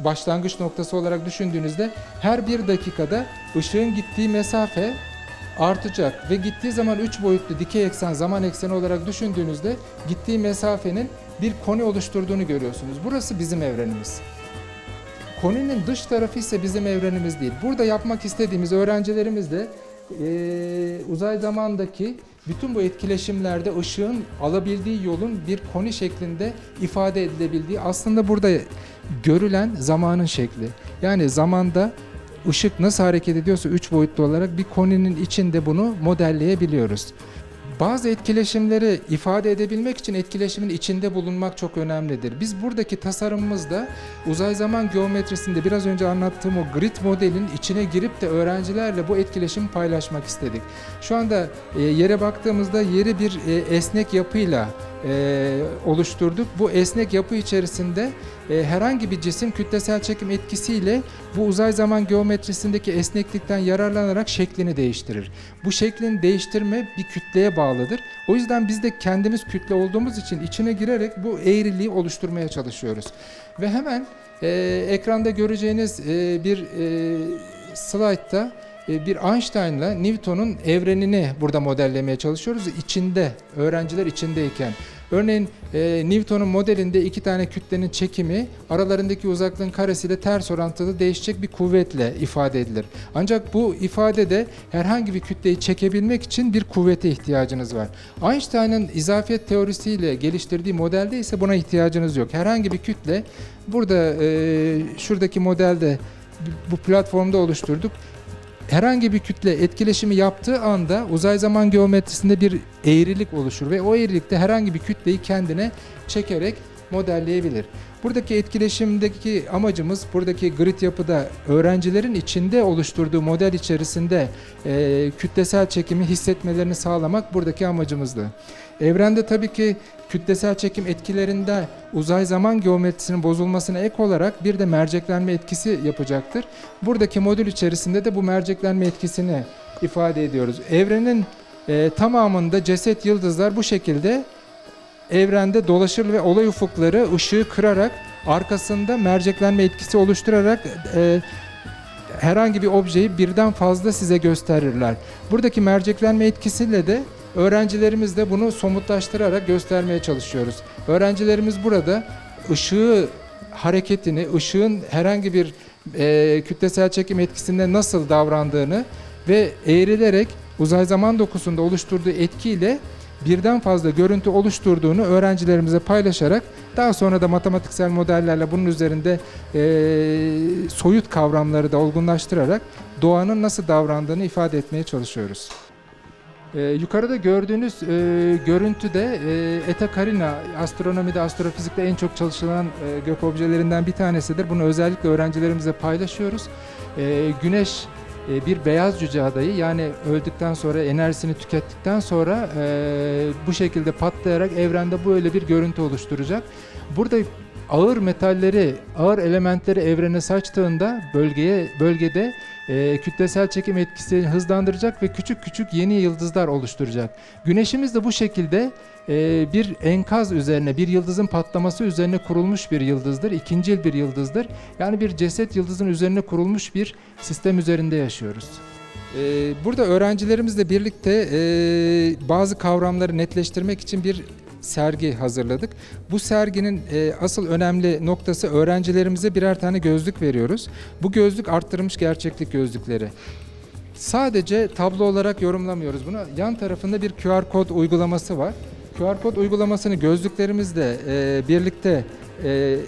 başlangıç noktası olarak düşündüğünüzde her bir dakikada ışığın gittiği mesafe artacak ve gittiği zaman 3 boyutlu dikey eksen zaman ekseni olarak düşündüğünüzde gittiği mesafenin bir koni oluşturduğunu görüyorsunuz. Burası bizim evrenimiz. Koninin dış tarafı ise bizim evrenimiz değil. Burada yapmak istediğimiz öğrencilerimiz de eee, uzay zamandaki bütün bu etkileşimlerde ışığın alabildiği yolun bir koni şeklinde ifade edilebildiği aslında burada görülen zamanın şekli. Yani zamanda ışık nasıl hareket ediyorsa üç boyutlu olarak bir koninin içinde bunu modelleyebiliyoruz. Bazı etkileşimleri ifade edebilmek için etkileşimin içinde bulunmak çok önemlidir. Biz buradaki tasarımımızda uzay zaman geometrisinde biraz önce anlattığım o grid modelin içine girip de öğrencilerle bu etkileşimi paylaşmak istedik. Şu anda e, yere baktığımızda yeri bir e, esnek yapıyla e, oluşturduk. Bu esnek yapı içerisinde e, herhangi bir cisim kütlesel çekim etkisiyle bu uzay zaman geometrisindeki esneklikten yararlanarak şeklini değiştirir. Bu şeklini değiştirme bir kütleye bağlıdır. O yüzden biz de kendimiz kütle olduğumuz için içine girerek bu eğriliği oluşturmaya çalışıyoruz. Ve hemen e, ekranda göreceğiniz e, bir e, slaytta bir Einstein'la Newton'un evrenini burada modellemeye çalışıyoruz. İçinde, öğrenciler içindeyken. Örneğin e, Newton'un modelinde iki tane kütlenin çekimi aralarındaki uzaklığın karesiyle ters orantılı değişecek bir kuvvetle ifade edilir. Ancak bu ifadede herhangi bir kütleyi çekebilmek için bir kuvvete ihtiyacınız var. Einstein'ın izafiyet teorisiyle geliştirdiği modelde ise buna ihtiyacınız yok. Herhangi bir kütle burada e, şuradaki modelde bu platformda oluşturduk herhangi bir kütle etkileşimi yaptığı anda uzay zaman geometrisinde bir eğrilik oluşur ve o eğrilikte herhangi bir kütleyi kendine çekerek modelleyebilir. Buradaki etkileşimdeki amacımız buradaki grid yapıda öğrencilerin içinde oluşturduğu model içerisinde e, kütlesel çekimi hissetmelerini sağlamak buradaki amacımızdı. Evrende tabii ki kütlesel çekim etkilerinde uzay zaman geometrisinin bozulmasına ek olarak bir de merceklenme etkisi yapacaktır. Buradaki modül içerisinde de bu merceklenme etkisini ifade ediyoruz. Evrenin e, tamamında ceset yıldızlar bu şekilde evrende dolaşır ve olay ufukları ışığı kırarak arkasında merceklenme etkisi oluşturarak e, herhangi bir objeyi birden fazla size gösterirler. Buradaki merceklenme etkisiyle de öğrencilerimiz de bunu somutlaştırarak göstermeye çalışıyoruz. Öğrencilerimiz burada ışığı hareketini, ışığın herhangi bir e, kütlesel çekim etkisinde nasıl davrandığını ve eğrilerek uzay zaman dokusunda oluşturduğu etkiyle birden fazla görüntü oluşturduğunu öğrencilerimize paylaşarak daha sonra da matematiksel modellerle bunun üzerinde e, soyut kavramları da olgunlaştırarak doğanın nasıl davrandığını ifade etmeye çalışıyoruz. E, yukarıda gördüğünüz e, görüntüde e, Eta Carina astronomide, astrofizikte en çok çalışılan e, gök objelerinden bir tanesidir. Bunu özellikle öğrencilerimize paylaşıyoruz. E, güneş e, bir beyaz cüce adayı yani öldükten sonra enerjisini tükettikten sonra e, bu şekilde patlayarak evrende böyle bir görüntü oluşturacak. Burada ağır metalleri, ağır elementleri evrene saçtığında bölgeye bölgede e, kütlesel çekim etkisini hızlandıracak ve küçük küçük yeni yıldızlar oluşturacak. Güneşimiz de bu şekilde e, bir enkaz üzerine, bir yıldızın patlaması üzerine kurulmuş bir yıldızdır. İkincil bir yıldızdır. Yani bir ceset yıldızın üzerine kurulmuş bir sistem üzerinde yaşıyoruz. Ee, Burada öğrencilerimizle birlikte e, bazı kavramları netleştirmek için bir sergi hazırladık. Bu serginin e, asıl önemli noktası öğrencilerimize birer tane gözlük veriyoruz. Bu gözlük arttırılmış gerçeklik gözlükleri. Sadece tablo olarak yorumlamıyoruz bunu. Yan tarafında bir QR kod uygulaması var. QR kod uygulamasını gözlüklerimizle e, birlikte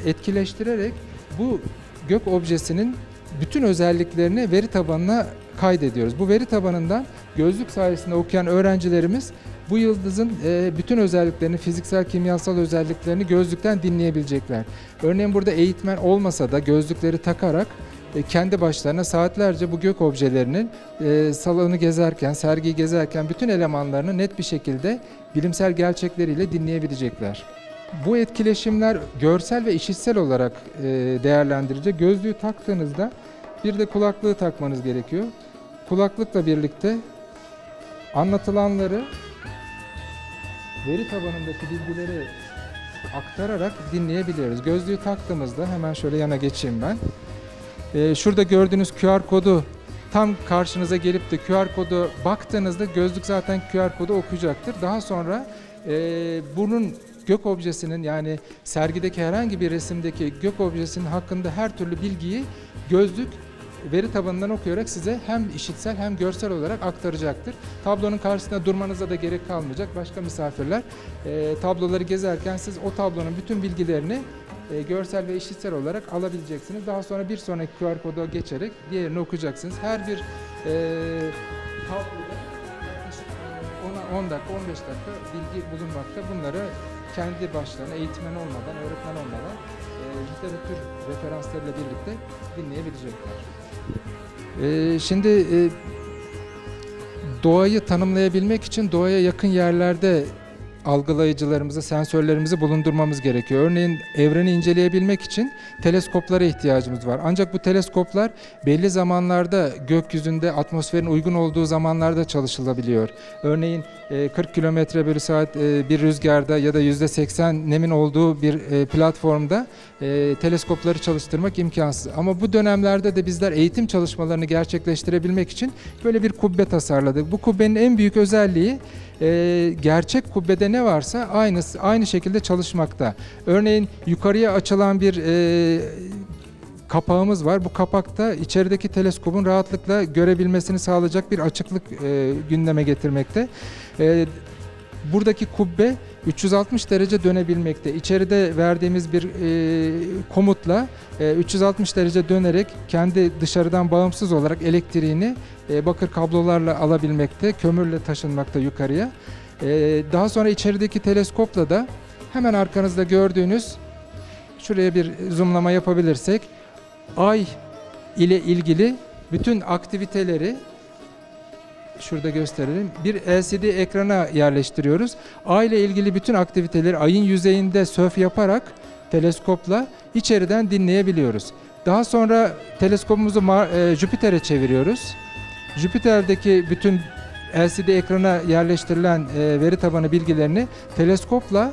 etkileştirerek bu gök objesinin bütün özelliklerini veri tabanına kaydediyoruz. Bu veri tabanından gözlük sayesinde okuyan öğrencilerimiz bu yıldızın e, bütün özelliklerini, fiziksel, kimyasal özelliklerini gözlükten dinleyebilecekler. Örneğin burada eğitmen olmasa da gözlükleri takarak e, kendi başlarına saatlerce bu gök objelerinin e, salonu gezerken, sergiyi gezerken bütün elemanlarını net bir şekilde bilimsel gerçekleriyle dinleyebilecekler. Bu etkileşimler görsel ve işitsel olarak değerlendirilecek. Gözlüğü taktığınızda bir de kulaklığı takmanız gerekiyor. Kulaklıkla birlikte anlatılanları veri tabanındaki bilgileri aktararak dinleyebiliyoruz. Gözlüğü taktığımızda hemen şöyle yana geçeyim ben. Ee, şurada gördüğünüz QR kodu tam karşınıza gelip de QR kodu baktığınızda gözlük zaten QR kodu okuyacaktır. Daha sonra e, bunun gök objesinin yani sergideki herhangi bir resimdeki gök objesinin hakkında her türlü bilgiyi gözlük veri tabanından okuyarak size hem işitsel hem görsel olarak aktaracaktır. Tablonun karşısında durmanıza da gerek kalmayacak. Başka misafirler e, tabloları gezerken siz o tablonun bütün bilgilerini e, görsel ve işitsel olarak alabileceksiniz. Daha sonra bir sonraki QR koda geçerek diğerini okuyacaksınız. Her bir e, tabloda yaklaşık e, 10 dakika 15 dakika bilgi bulunmakta. Bunları kendi başlarına eğitmen olmadan, öğretmen olmadan e, literatür referanslarıyla birlikte dinleyebilecekler. E, şimdi e, doğayı tanımlayabilmek için doğaya yakın yerlerde algılayıcılarımızı, sensörlerimizi bulundurmamız gerekiyor. Örneğin evreni inceleyebilmek için teleskoplara ihtiyacımız var. Ancak bu teleskoplar belli zamanlarda gökyüzünde atmosferin uygun olduğu zamanlarda çalışılabiliyor. Örneğin e, 40 kilometre bölü saat e, bir rüzgarda ya da %80 nemin olduğu bir e, platformda e, teleskopları çalıştırmak imkansız. Ama bu dönemlerde de bizler eğitim çalışmalarını gerçekleştirebilmek için böyle bir kubbe tasarladık. Bu kubbenin en büyük özelliği e, gerçek kubbede ne varsa aynı aynı şekilde çalışmakta. Örneğin yukarıya açılan bir e, kapağımız var. Bu kapakta içerideki teleskopun rahatlıkla görebilmesini sağlayacak bir açıklık e, gündeme getirmekte. E, buradaki kubbe 360 derece dönebilmekte. İçeride verdiğimiz bir e, komutla e, 360 derece dönerek kendi dışarıdan bağımsız olarak elektriğini e, bakır kablolarla alabilmekte, kömürle taşınmakta yukarıya. E, daha sonra içerideki teleskopla da hemen arkanızda gördüğünüz şuraya bir zoomlama yapabilirsek ay ile ilgili bütün aktiviteleri şurada gösterelim. Bir LCD ekrana yerleştiriyoruz. Ay ile ilgili bütün aktiviteleri ayın yüzeyinde sörf yaparak teleskopla içeriden dinleyebiliyoruz. Daha sonra teleskopumuzu e, Jüpiter'e çeviriyoruz. Jüpiter'deki bütün LCD ekrana yerleştirilen e, veri tabanı bilgilerini teleskopla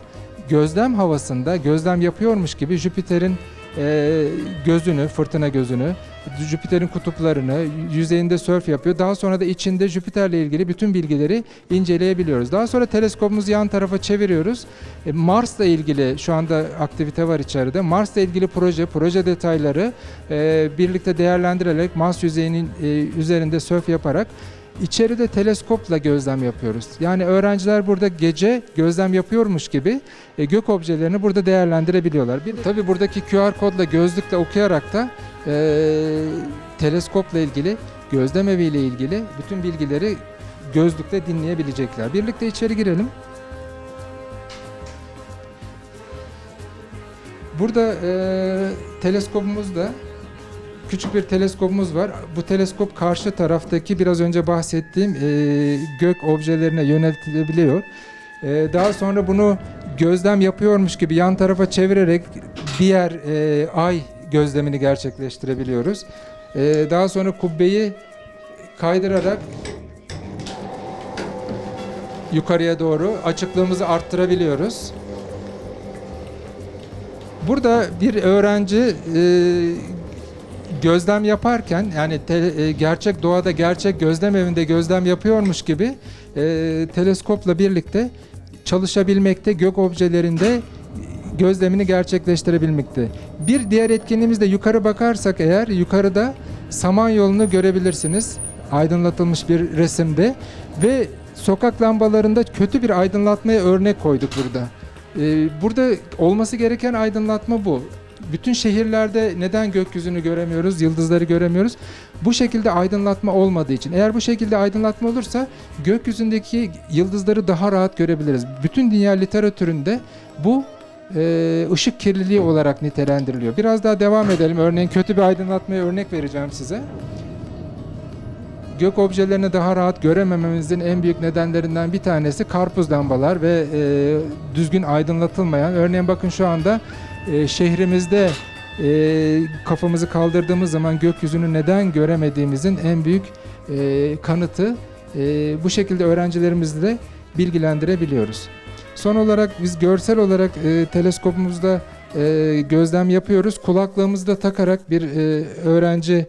gözlem havasında gözlem yapıyormuş gibi Jüpiter'in e, gözünü, fırtına gözünü, Jüpiter'in kutuplarını, yüzeyinde sörf yapıyor. Daha sonra da içinde Jüpiter'le ilgili bütün bilgileri inceleyebiliyoruz. Daha sonra teleskopumuzu yan tarafa çeviriyoruz. E, Mars'la ilgili şu anda aktivite var içeride. Mars'la ilgili proje, proje detayları e, birlikte değerlendirerek Mars yüzeyinin e, üzerinde sörf yaparak İçeride teleskopla gözlem yapıyoruz. Yani öğrenciler burada gece gözlem yapıyormuş gibi e, gök objelerini burada değerlendirebiliyorlar. Bir tabii buradaki QR kodla gözlükle okuyarak da e, teleskopla ilgili, gözlem eviyle ilgili bütün bilgileri gözlükle dinleyebilecekler. Birlikte içeri girelim. Burada e, teleskopumuzda küçük bir teleskopumuz var. Bu teleskop karşı taraftaki biraz önce bahsettiğim e, gök objelerine yöneltilebiliyor. E, daha sonra bunu gözlem yapıyormuş gibi yan tarafa çevirerek diğer e, ay gözlemini gerçekleştirebiliyoruz. E, daha sonra kubbeyi kaydırarak yukarıya doğru açıklığımızı arttırabiliyoruz. Burada bir öğrenci e, gözlem yaparken yani te- e, gerçek doğada gerçek gözlem evinde gözlem yapıyormuş gibi e, teleskopla birlikte çalışabilmekte gök objelerinde gözlemini gerçekleştirebilmekte. Bir diğer etkinliğimiz de yukarı bakarsak eğer yukarıda Samanyolu'nu görebilirsiniz aydınlatılmış bir resimde ve sokak lambalarında kötü bir aydınlatmaya örnek koyduk burada. Ee, burada olması gereken aydınlatma bu. Bütün şehirlerde neden gökyüzünü göremiyoruz, yıldızları göremiyoruz? Bu şekilde aydınlatma olmadığı için. Eğer bu şekilde aydınlatma olursa gökyüzündeki yıldızları daha rahat görebiliriz. Bütün dünya literatüründe bu e, ışık kirliliği olarak nitelendiriliyor. Biraz daha devam edelim. Örneğin kötü bir aydınlatmaya örnek vereceğim size. Gök objelerini daha rahat göremememizin en büyük nedenlerinden bir tanesi karpuz lambalar ve e, düzgün aydınlatılmayan. Örneğin bakın şu anda e, şehrimizde e, kafamızı kaldırdığımız zaman gökyüzünü neden göremediğimizin en büyük e, kanıtı e, bu şekilde öğrencilerimizi de bilgilendirebiliyoruz. Son olarak biz görsel olarak e, teleskopumuzda e, gözlem yapıyoruz. Kulaklığımızı da takarak bir e, öğrenci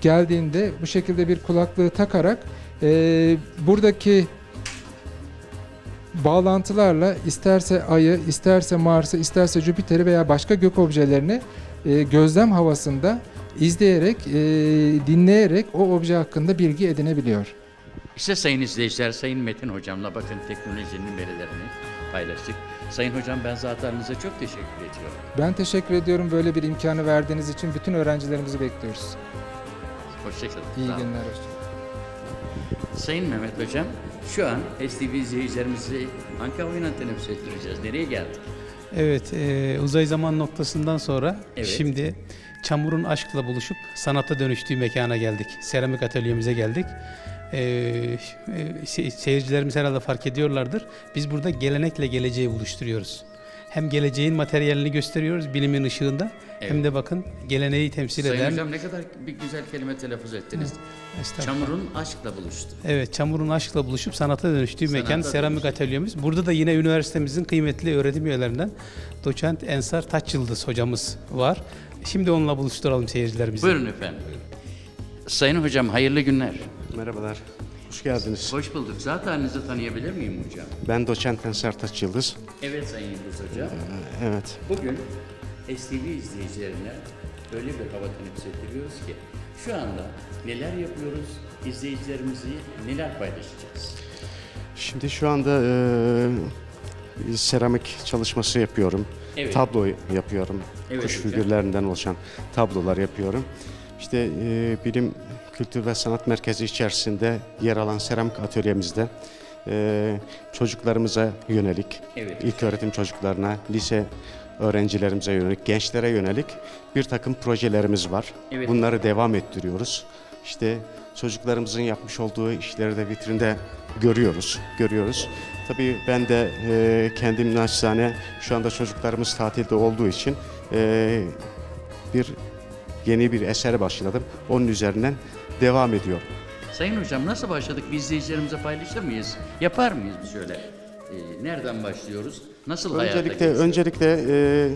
geldiğinde bu şekilde bir kulaklığı takarak e, buradaki bağlantılarla isterse Ay'ı, isterse Mars'ı, isterse Jüpiter'i veya başka gök objelerini e, gözlem havasında izleyerek, e, dinleyerek o obje hakkında bilgi edinebiliyor. İşte sayın izleyiciler, Sayın Metin Hocam'la bakın teknolojinin verilerini paylaştık. Sayın Hocam ben zatlarınıza çok teşekkür ediyorum. Ben teşekkür ediyorum böyle bir imkanı verdiğiniz için. Bütün öğrencilerimizi bekliyoruz. Hoşçakalın. İyi günler. hoşçakalın. Sayın Mehmet Hocam, şu an STV izleyicilerimizi hangi oyuna teneffüs ettireceğiz? Nereye geldik? Evet, e, uzay zaman noktasından sonra Evet. şimdi çamurun aşkla buluşup sanata dönüştüğü mekana geldik. Seramik atölyemize geldik. E, e, se- seyircilerimiz herhalde fark ediyorlardır. Biz burada gelenekle geleceği buluşturuyoruz. Hem geleceğin materyalini gösteriyoruz bilimin ışığında hem Evet. de bakın geleneği temsil Sayın eden Hocam ne kadar bir güzel kelime telaffuz ettiniz. Estağfurullah. Çamurun aşkla buluştu. Evet, çamurun aşkla buluşup sanata dönüştüğü Sanata mekan seramik dönüştü. atölyemiz. Burada da yine üniversitemizin kıymetli öğretim üyelerinden doçent Ensar Taç Yıldız hocamız var. Şimdi onunla buluşturalım seyircilerimizi. Buyurun efendim. Sayın Hocam hayırlı günler. Merhabalar, hoş geldiniz. Hoş bulduk. Zatlarınızı tanıyabilir miyim hocam? Ben doçent Ensar Taç Yıldız. Evet Sayın Yıldız Hocam. Evet, Bugün STV izleyicilerine öyle bir hava teneffüs ettiriyoruz ki şu anda neler yapıyoruz, izleyicilerimizi neler paylaşacağız? şimdi şu anda e, seramik çalışması yapıyorum. Evet. Tablo yapıyorum. Evet Kuş hocam. figürlerinden oluşan tablolar yapıyorum. İşte e, Bilim Kültür ve Sanat Merkezi içerisinde yer alan seramik atölyemizde e, çocuklarımıza yönelik, Evet. ilk öğretim çocuklarına, lise öğrencilerimize yönelik, gençlere yönelik bir takım projelerimiz var. Evet. Bunları devam ettiriyoruz. İşte çocuklarımızın yapmış olduğu işleri de vitrinde görüyoruz, görüyoruz. Tabii ben de e, kendim naçizane şu anda çocuklarımız tatilde olduğu için e, bir yeni bir esere başladım. Onun üzerinden devam ediyor. Sayın Hocam nasıl başladık? Bir izleyicilerimize paylaşır mıyız? Yapar mıyız biz şöyle? Ee, nereden başlıyoruz? Nasıl hayata Öncelikle geçiyor? öncelikle e,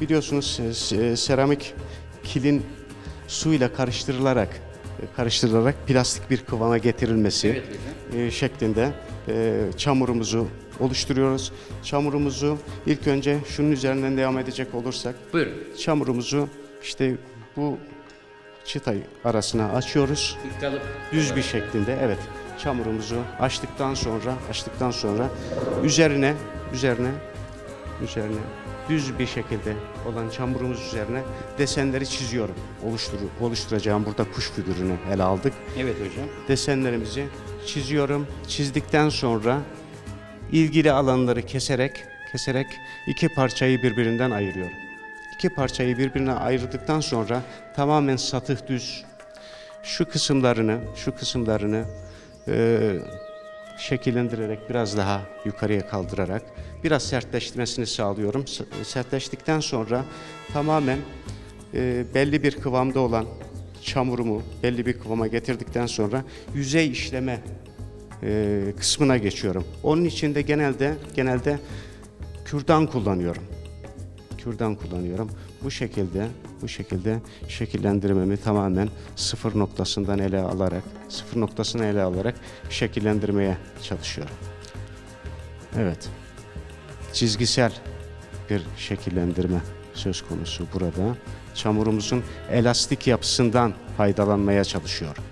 biliyorsunuz e, se- seramik kilin suyla karıştırılarak e, karıştırılarak plastik bir kıvama getirilmesi Evet e, şeklinde e, çamurumuzu oluşturuyoruz. Çamurumuzu ilk önce şunun üzerinden devam edecek olursak Buyurun. çamurumuzu işte bu çıtayı arasına açıyoruz. İlk kalıp Düz bir şeklinde evet çamurumuzu açtıktan sonra açtıktan sonra üzerine üzerine üzerine düz bir şekilde olan çamurumuz üzerine desenleri çiziyorum. Oluştur oluşturacağım burada kuş figürünü ele aldık. Evet hocam. Desenlerimizi çiziyorum. Çizdikten sonra ilgili alanları keserek keserek iki parçayı birbirinden ayırıyorum. İki parçayı birbirine ayırdıktan sonra tamamen satıh düz şu kısımlarını, şu kısımlarını e, şekillendirerek biraz daha yukarıya kaldırarak biraz sertleştirmesini sağlıyorum. S- Sertleştikten sonra tamamen e, belli bir kıvamda olan çamurumu belli bir kıvama getirdikten sonra yüzey işleme e, kısmına geçiyorum. Onun için de genelde genelde kürdan kullanıyorum. Kürdan kullanıyorum. Bu şekilde bu şekilde şekillendirmemi tamamen sıfır noktasından ele alarak sıfır noktasını ele alarak şekillendirmeye çalışıyorum. Evet. Çizgisel bir şekillendirme söz konusu burada. Çamurumuzun elastik yapısından faydalanmaya çalışıyorum.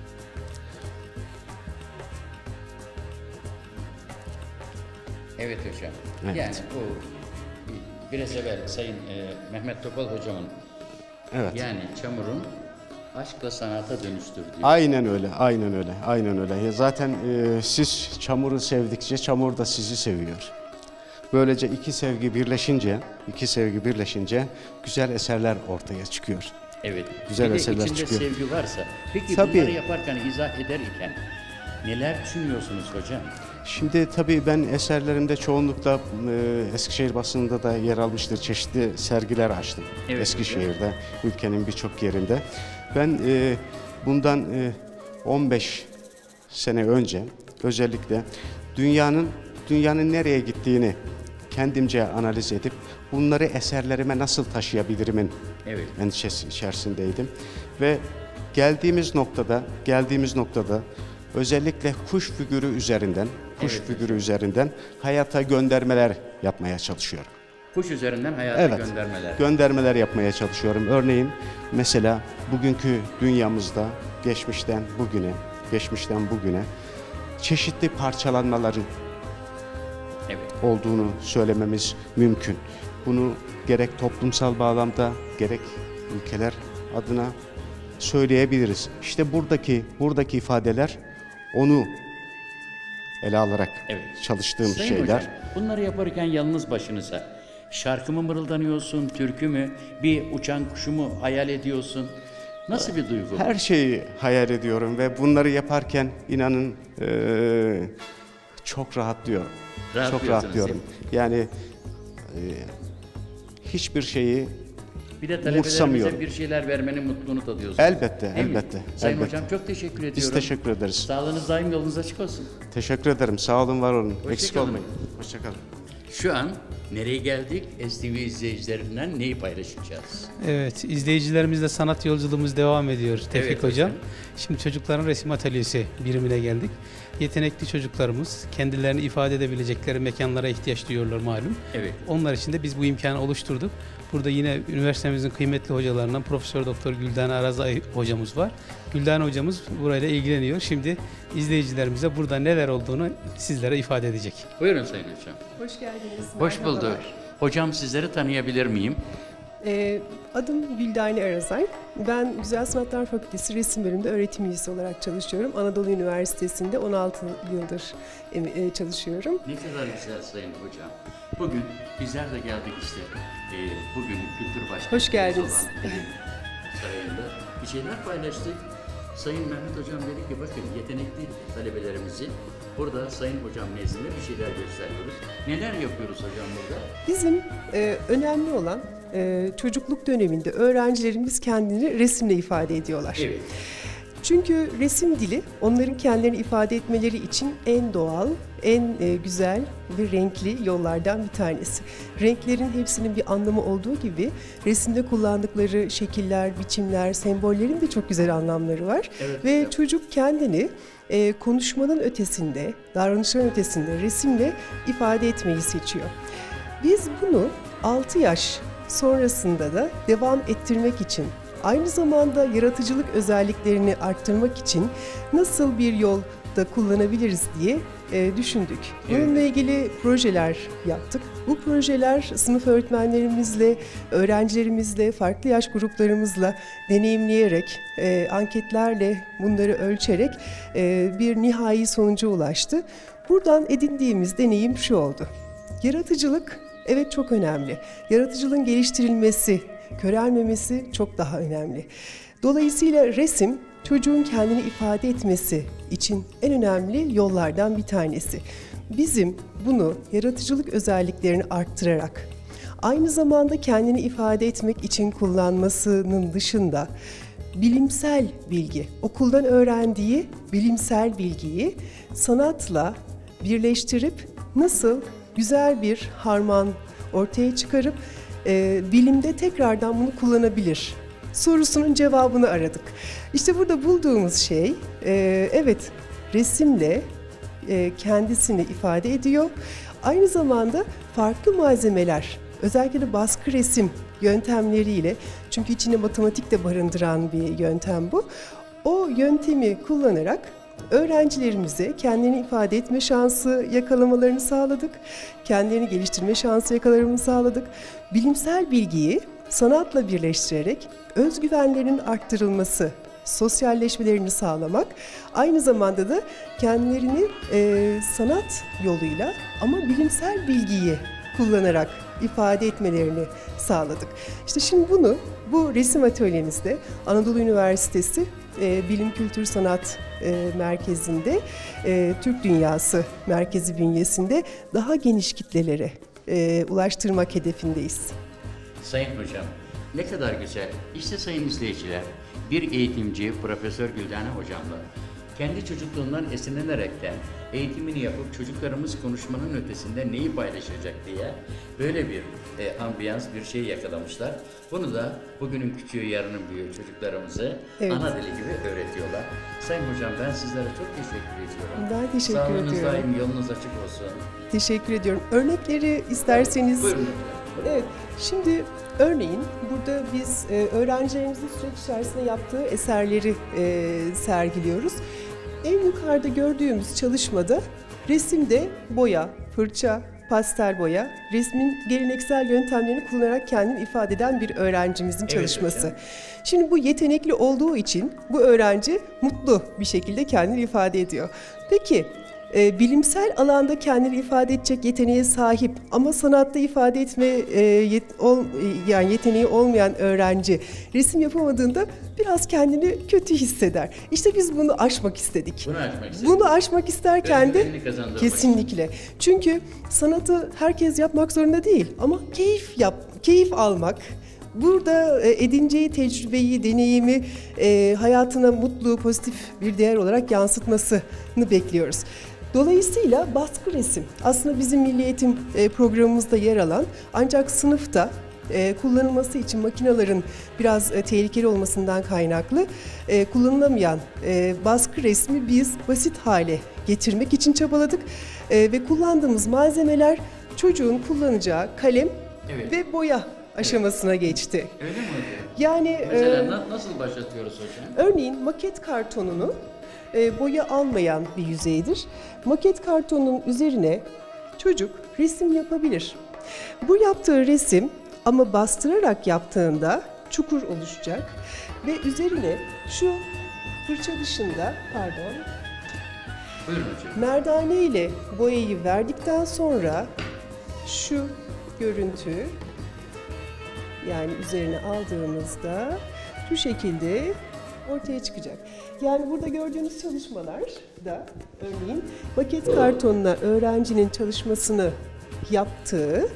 Evet hocam. Evet. Yani bu biraz evvel Sayın e, Mehmet Topal hocamın Evet. yani çamurun aşkla sanata dönüştürdüğü. Aynen öyle, aynen öyle, aynen öyle. Zaten e, siz çamuru sevdikçe çamur da sizi seviyor. Böylece iki sevgi birleşince, iki sevgi birleşince güzel eserler ortaya çıkıyor. Evet. Güzel bir eserler içinde çıkıyor. sevgi varsa. Peki Tabii. bunları yaparken, izah ederken neler düşünüyorsunuz hocam? Şimdi tabii ben eserlerimde çoğunlukla e, Eskişehir basınında da yer almıştır. Çeşitli sergiler açtım. Evet, Eskişehir'de, ülkenin birçok yerinde. Ben e, bundan e, 15 sene önce özellikle dünyanın dünyanın nereye gittiğini kendimce analiz edip bunları eserlerime nasıl taşıyabilirimin Evet. endişesi içerisindeydim ve geldiğimiz noktada geldiğimiz noktada özellikle kuş figürü üzerinden kuş Evet. figürü üzerinden hayata göndermeler yapmaya çalışıyorum. Kuş üzerinden hayata Evet. göndermeler. Göndermeler yapmaya çalışıyorum. Örneğin mesela bugünkü dünyamızda geçmişten bugüne, geçmişten bugüne çeşitli parçalanmaların evet. olduğunu söylememiz mümkün. Bunu gerek toplumsal bağlamda gerek ülkeler adına söyleyebiliriz. İşte buradaki buradaki ifadeler onu ele alarak Evet. çalıştığım Sayın şeyler. hocam, bunları yaparken yalnız başınıza şarkı mı mırıldanıyorsun, türkü mü, bir uçan kuşu mu hayal ediyorsun? Nasıl bir duygu? Her şeyi hayal ediyorum ve bunları yaparken inanın eee, çok rahatlıyorum. Çok Rahatlıyorsunuz, rahatlıyorum. Yani eee, hiçbir şeyi Bir de talebelerimize umursamıyorum. bir şeyler vermenin mutluluğunu tadıyorsun. elbette, Değil mi? elbette, Sayın elbette. hocam çok teşekkür ediyorum. Biz teşekkür ederiz. Sağlığınız daim yolunuz açık olsun. Teşekkür ederim. Sağ olun, var olun. Eksik kalın. olmayın. Hoşçakalın. Şu an nereye geldik? STV izleyicilerinden neyi paylaşacağız? Evet, izleyicilerimizle sanat yolculuğumuz devam ediyor Tevfik Evet Hocam. hocam. Şimdi çocukların resim atölyesi birimine geldik. Yetenekli çocuklarımız kendilerini ifade edebilecekleri mekanlara ihtiyaç duyuyorlar malum. Evet. Onlar için de biz bu imkanı oluşturduk. Burada yine üniversitemizin kıymetli hocalarından Profesör Doktor Gülden Arazay hocamız var. Gülden hocamız burayla ilgileniyor. Şimdi izleyicilerimize burada neler olduğunu sizlere ifade edecek. Buyurun Sayın Hocam. Hoş geldiniz. Hoş merhabalar. bulduk. Hocam sizleri tanıyabilir miyim? Ee, adım Güldane Arazay. Ben Güzel Sanatlar Fakültesi Resim Bölümünde öğretim üyesi olarak çalışıyorum. Anadolu Üniversitesi'nde 16 yıldır e, e, çalışıyorum. Ne kadar güzel Sayın Hocam. Bugün bizler de geldik işte. Ee, bugün Kültür Başkanı Hoş geldiniz. [LAUGHS] Sarayı'nda bir şeyler paylaştık. Sayın Mehmet Hocam dedi ki bakın yetenekli talebelerimizi burada Sayın Hocam nezdinde bir şeyler gösteriyoruz. Neler yapıyoruz hocam burada? Bizim e, önemli olan e, çocukluk döneminde öğrencilerimiz kendini resimle ifade ediyorlar. Evet. Çünkü resim dili onların kendilerini ifade etmeleri için en doğal, en e, güzel ve renkli yollardan bir tanesi. Renklerin hepsinin bir anlamı olduğu gibi resimde kullandıkları şekiller, biçimler, sembollerin de çok güzel anlamları var. Evet ve hocam. çocuk kendini e, konuşmanın ötesinde, davranışların ötesinde resimle ifade etmeyi seçiyor. Biz bunu 6 yaş sonrasında da devam ettirmek için aynı zamanda yaratıcılık özelliklerini arttırmak için nasıl bir yol da kullanabiliriz diye e, düşündük. Bununla ilgili projeler yaptık. Bu projeler sınıf öğretmenlerimizle, öğrencilerimizle, farklı yaş gruplarımızla deneyimleyerek, e, anketlerle bunları ölçerek e, bir nihai sonuca ulaştı. Buradan edindiğimiz deneyim şu oldu. Yaratıcılık evet çok önemli. Yaratıcılığın geliştirilmesi körelmemesi çok daha önemli. Dolayısıyla resim çocuğun kendini ifade etmesi için en önemli yollardan bir tanesi. Bizim bunu yaratıcılık özelliklerini arttırarak aynı zamanda kendini ifade etmek için kullanmasının dışında bilimsel bilgi, okuldan öğrendiği bilimsel bilgiyi sanatla birleştirip nasıl güzel bir harman ortaya çıkarıp e, bilimde tekrardan bunu kullanabilir sorusunun cevabını aradık. İşte burada bulduğumuz şey, e, evet resimle e, kendisini ifade ediyor. Aynı zamanda farklı malzemeler, özellikle de baskı resim yöntemleriyle, çünkü içinde matematik de barındıran bir yöntem bu. O yöntemi kullanarak öğrencilerimize kendilerini ifade etme şansı yakalamalarını sağladık. Kendilerini geliştirme şansı yakalalarını sağladık. Bilimsel bilgiyi sanatla birleştirerek özgüvenlerinin arttırılması, sosyalleşmelerini sağlamak, aynı zamanda da kendilerini e, sanat yoluyla ama bilimsel bilgiyi kullanarak ifade etmelerini sağladık. İşte şimdi bunu bu resim atölyemizde Anadolu Üniversitesi e, Bilim Kültür Sanat e, Merkezi'nde e, Türk Dünyası Merkezi bünyesinde daha geniş kitlelere e, ulaştırmak hedefindeyiz. Sayın hocam, ne kadar güzel. İşte sayın izleyiciler, bir eğitimci Profesör Güldane hocamla kendi çocukluğundan esinlenerekten eğitimini yapıp çocuklarımız konuşmanın ötesinde neyi paylaşacak diye böyle bir e, ambiyans bir şey yakalamışlar. Bunu da bugünün küçüğü yarının büyüğü çocuklarımızı Evet. ana dili gibi öğretiyorlar. Sayın hocam ben sizlere çok teşekkür ediyorum. Ben teşekkür Sağlığınız ediyorum. daim yolunuz açık olsun. Teşekkür ediyorum. Örnekleri isterseniz Buyurun. Evet, şimdi örneğin burada biz e, öğrencilerimizin süreç içerisinde yaptığı eserleri e, sergiliyoruz. En yukarıda gördüğümüz çalışmada resimde boya, fırça, pastel boya, resmin geleneksel yöntemlerini kullanarak kendini ifade eden bir öğrencimizin çalışması. hocam. Şimdi bu yetenekli olduğu için bu öğrenci mutlu bir şekilde kendini ifade ediyor. Peki e, bilimsel alanda kendini ifade edecek yeteneğe sahip ama sanatta ifade etme e, yet- ol- yani yeteneği olmayan öğrenci resim yapamadığında biraz kendini kötü hisseder. İşte biz bunu aşmak istedik. Bunu açmak istedim. Bunu aşmak isterken de kesinlikle. Çünkü sanatı herkes yapmak zorunda değil ama keyif yap, keyif almak, burada e, edineceği tecrübeyi, deneyimi e, hayatına mutlu, pozitif bir değer olarak yansıtmasını bekliyoruz. Dolayısıyla baskı resim aslında bizim milli eğitim e, programımızda yer alan ancak sınıfta e, kullanılması için makinelerin biraz e, tehlikeli olmasından kaynaklı kullanılamayan baskı resmi biz basit hale getirmek için çabaladık ve kullandığımız malzemeler çocuğun kullanacağı kalem Evet. ve boya aşamasına geçti. Öyle mi? Yani Mesela e, na- nasıl başlatıyoruz hocam? Örneğin maket kartonunu boya almayan bir yüzeydir. Maket kartonunun üzerine çocuk resim yapabilir. Bu yaptığı resim ama bastırarak yaptığında çukur oluşacak ve üzerine şu fırça dışında pardon Buyurun hocam. merdane ile boyayı verdikten sonra şu görüntü yani üzerine aldığımızda şu şekilde ortaya çıkacak. Yani burada gördüğünüz çalışmalar da örneğin maket kartonuna öğrencinin çalışmasını yaptığı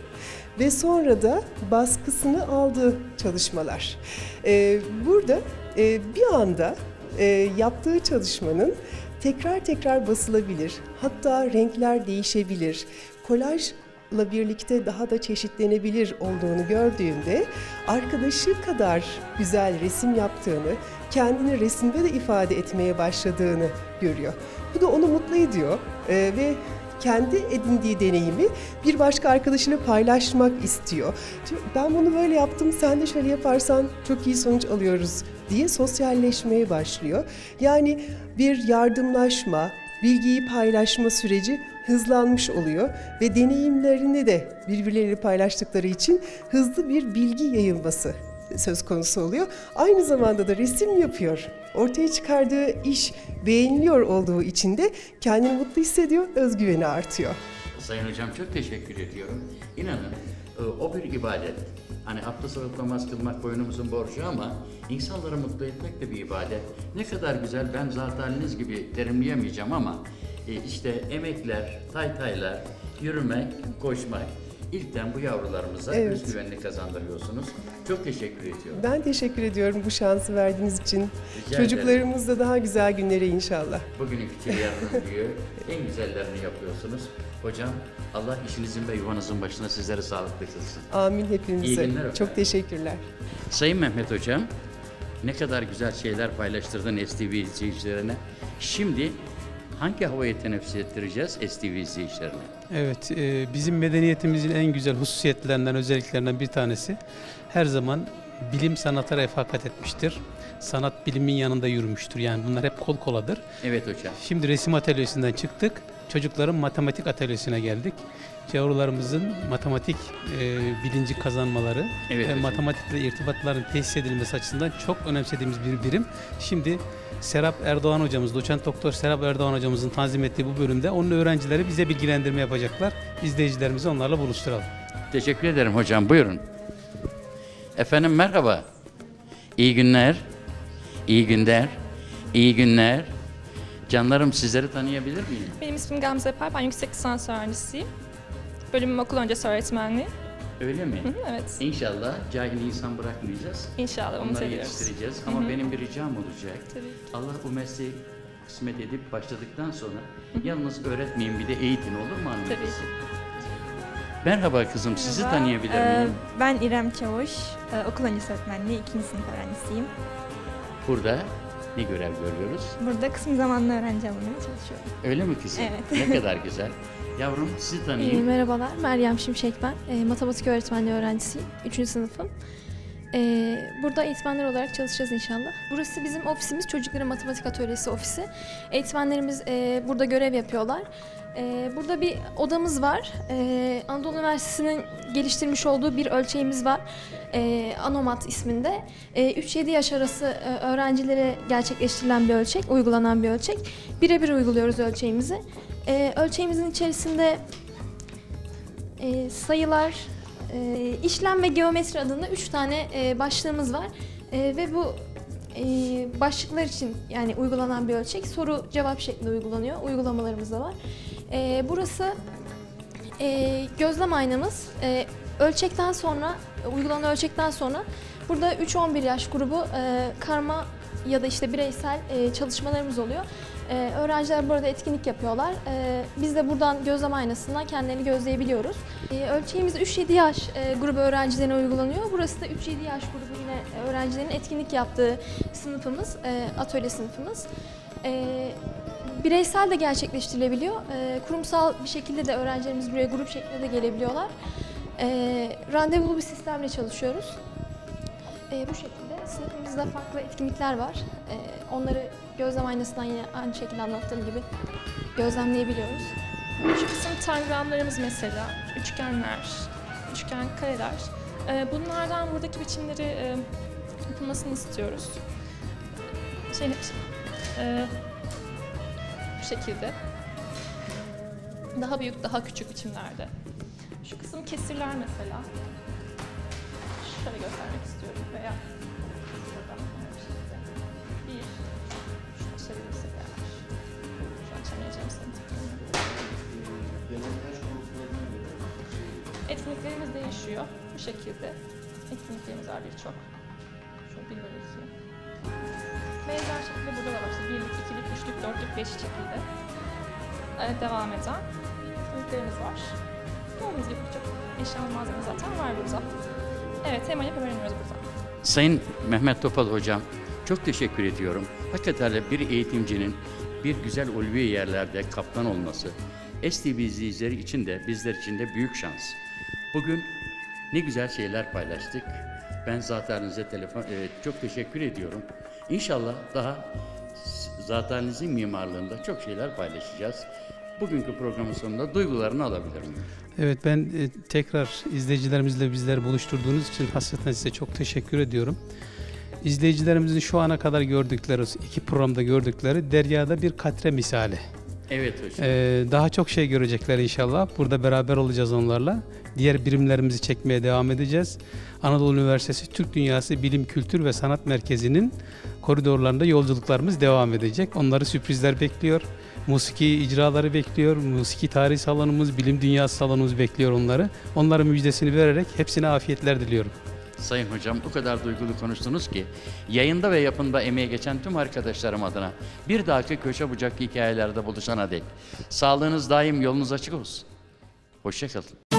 ve sonra da baskısını aldığı çalışmalar. Ee, burada e, bir anda e, yaptığı çalışmanın tekrar tekrar basılabilir. Hatta renkler değişebilir. Kolajla birlikte daha da çeşitlenebilir olduğunu gördüğümde arkadaşı kadar güzel resim yaptığını, kendini resimde de ifade etmeye başladığını görüyor. Bu da onu mutlu ediyor Ee, ve kendi edindiği deneyimi bir başka arkadaşıyla paylaşmak istiyor. Ben bunu böyle yaptım, sen de şöyle yaparsan çok iyi sonuç alıyoruz diye sosyalleşmeye başlıyor. Yani bir yardımlaşma, bilgiyi paylaşma süreci hızlanmış oluyor ve deneyimlerini de birbirleriyle paylaştıkları için hızlı bir bilgi yayılması söz konusu oluyor. Aynı zamanda da resim yapıyor. Ortaya çıkardığı iş beğeniliyor olduğu için de kendini mutlu hissediyor, özgüveni artıyor. Sayın hocam çok teşekkür ediyorum. İnanın e, o bir ibadet. Hani abdest alıp namaz kılmak boynumuzun borcu ama insanları mutlu etmek de bir ibadet. Ne kadar güzel ben haliniz gibi terimleyemeyeceğim ama işte emekler, taytaylar, yürümek, koşmak. İlkten bu yavrularımıza Evet. özgüvenini kazandırıyorsunuz. Çok teşekkür ediyorum. Ben teşekkür ediyorum bu şansı verdiğiniz için. Rica Çocuklarımız da daha güzel günlere inşallah. Bugünün [LAUGHS] küçüğü yarının büyüğü. En güzellerini yapıyorsunuz. Hocam Allah işinizin ve yuvanızın başına sizleri sağlıklı kılsın. Amin İyi hepimize. günler efendim. Çok teşekkürler. Sayın Mehmet Hocam, ne kadar güzel şeyler paylaştırdın STV izleyicilerine. Şimdi hangi havayı teneffüs ettireceğiz STV izleyicilerine? Evet, e, bizim medeniyetimizin en güzel hususiyetlerinden, özelliklerinden bir tanesi her zaman bilim sanata refakat etmiştir. Sanat bilimin yanında yürümüştür. Yani bunlar hep kol koladır. Evet hocam. Şimdi resim atölyesinden çıktık. Çocukların matematik atölyesine geldik. Yavrularımızın matematik e, bilinci kazanmaları Evet ve hocam. matematikle irtibatların tesis edilmesi açısından çok önemsediğimiz bir birim. Şimdi Serap Erdoğan hocamız, doçent doktor Serap Erdoğan hocamızın tanzim ettiği bu bölümde onun öğrencileri bize bilgilendirme yapacaklar. İzleyicilerimizi onlarla buluşturalım. Teşekkür ederim hocam. Buyurun. Efendim merhaba. İyi günler. İyi günler. İyi günler. Canlarım sizleri tanıyabilir miyim? Benim ismim Gamze Epay, ben yüksek lisans öğrencisiyim. Bölümüm okul öncesi öğretmenliği. Öyle mi? Hı hı, evet, İnşallah cahil insan bırakmayacağız. inşallah umut Onları yetiştireceğiz. Ama benim bir ricam olacak. Tabii. Allah bu mesleği kısmet edip başladıktan sonra yalnız öğretmeyin bir de eğitin olur mu anne Tabii. kızım? Merhaba kızım sizi Merhaba, tanıyabilir ee, miyim? Ben İrem Çavuş, ee, okul öncesi öğretmenliği 2. sınıf öğrencisiyim. Burada ne görev görüyoruz? Burada kısmi zamanlı öğrenci almaya çalışıyorum. Öyle mi kızım? Evet. Ne kadar güzel. [LAUGHS] Yavrum sizi Ee, tanıyayım. merhabalar, Meryem Şimşek ben. Ee, matematik öğretmenliği öğrencisiyim. Üçüncü sınıfım. Ee, burada eğitmenler olarak çalışacağız inşallah. Burası bizim ofisimiz, Çocukların Matematik Atölyesi ofisi. Eğitmenlerimiz e, burada görev yapıyorlar. Ee, burada bir odamız var. Ee, Anadolu Üniversitesi'nin geliştirmiş olduğu bir ölçeğimiz var. Ee, Anomat isminde. Ee, 3-7 yaş arası e, öğrencilere gerçekleştirilen bir ölçek, uygulanan bir ölçek. Birebir uyguluyoruz ölçeğimizi. Ee, ölçeğimizin içerisinde e, sayılar, e, işlem ve geometri adında üç tane başlığımız var. Ve bu e, başlıklar için yani uygulanan bir ölçek soru cevap şeklinde uygulanıyor. Uygulamalarımız da var. E, burası e, gözlem aynamız. E, ölçekten sonra, uygulanan ölçekten sonra burada 3-11 yaş grubu e, karma ya da işte bireysel e, çalışmalarımız oluyor. E, öğrenciler burada etkinlik yapıyorlar. E, biz de buradan gözlem aynasından kendilerini gözleyebiliyoruz. E, ölçeğimiz 3-7 yaş e, grubu öğrencilerine uygulanıyor. Burası da 3-7 yaş grubu yine öğrencilerin etkinlik yaptığı sınıfımız, e, atölye sınıfımız. E, bireysel de gerçekleştirilebiliyor. E, kurumsal bir şekilde de öğrencilerimiz buraya grup şeklinde de gelebiliyorlar. E, randevulu bir sistemle çalışıyoruz. E, bu şekilde sınıfımızda farklı etkinlikler var. E, onları gözlem aynasından yine aynı şekilde anlattığım gibi gözlemleyebiliyoruz. Şu kısım tangramlarımız mesela, üçgenler, üçgen kareler. Ee, bunlardan buradaki biçimleri e, yapılmasını istiyoruz. Şey, e, bu şekilde. Daha büyük, daha küçük biçimlerde. Şu kısım kesirler mesela. Şöyle göstermek istiyorum veya Şu açamayacağım sanırım. Etkinliklerimiz değişiyor bu şekilde. Etkinliklerimiz var birçok. Şunu bir belirteyim. Benzer şekilde burada da var. İşte birlik, ikilik, üçlük, dörtlük, beşlik şekilde ee, devam eden etkinliklerimiz var. Gördüğünüz gibi birçok eşya malzeme zaten var burada. Evet, hemen yapıp öğreniyoruz burada. Sayın Mehmet Topal Hocam çok teşekkür ediyorum. Hakikaten bir eğitimcinin bir güzel ulvi yerlerde kaptan olması STV izleyicileri için de bizler için de büyük şans. Bugün ne güzel şeyler paylaştık. Ben zateninize telefon evet, çok teşekkür ediyorum. İnşallah daha zatenizin mimarlığında çok şeyler paylaşacağız. Bugünkü programın sonunda duygularını alabilir miyim? Evet ben e, tekrar izleyicilerimizle bizleri buluşturduğunuz için hasreten size çok teşekkür ediyorum. İzleyicilerimizin şu ana kadar gördükleri, iki programda gördükleri deryada bir katre misali. Evet hocam. Ee, daha çok şey görecekler inşallah. Burada beraber olacağız onlarla. Diğer birimlerimizi çekmeye devam edeceğiz. Anadolu Üniversitesi Türk Dünyası Bilim, Kültür ve Sanat Merkezi'nin koridorlarında yolculuklarımız devam edecek. Onları sürprizler bekliyor. Musiki icraları bekliyor. Musiki tarih salonumuz, bilim dünyası salonumuz bekliyor onları. Onların müjdesini vererek hepsine afiyetler diliyorum. Sayın hocam o kadar duygulu konuştunuz ki yayında ve yapımda emeği geçen tüm arkadaşlarım adına bir dahaki köşe bucak hikayelerde buluşana dek sağlığınız daim yolunuz açık olsun. Hoşçakalın.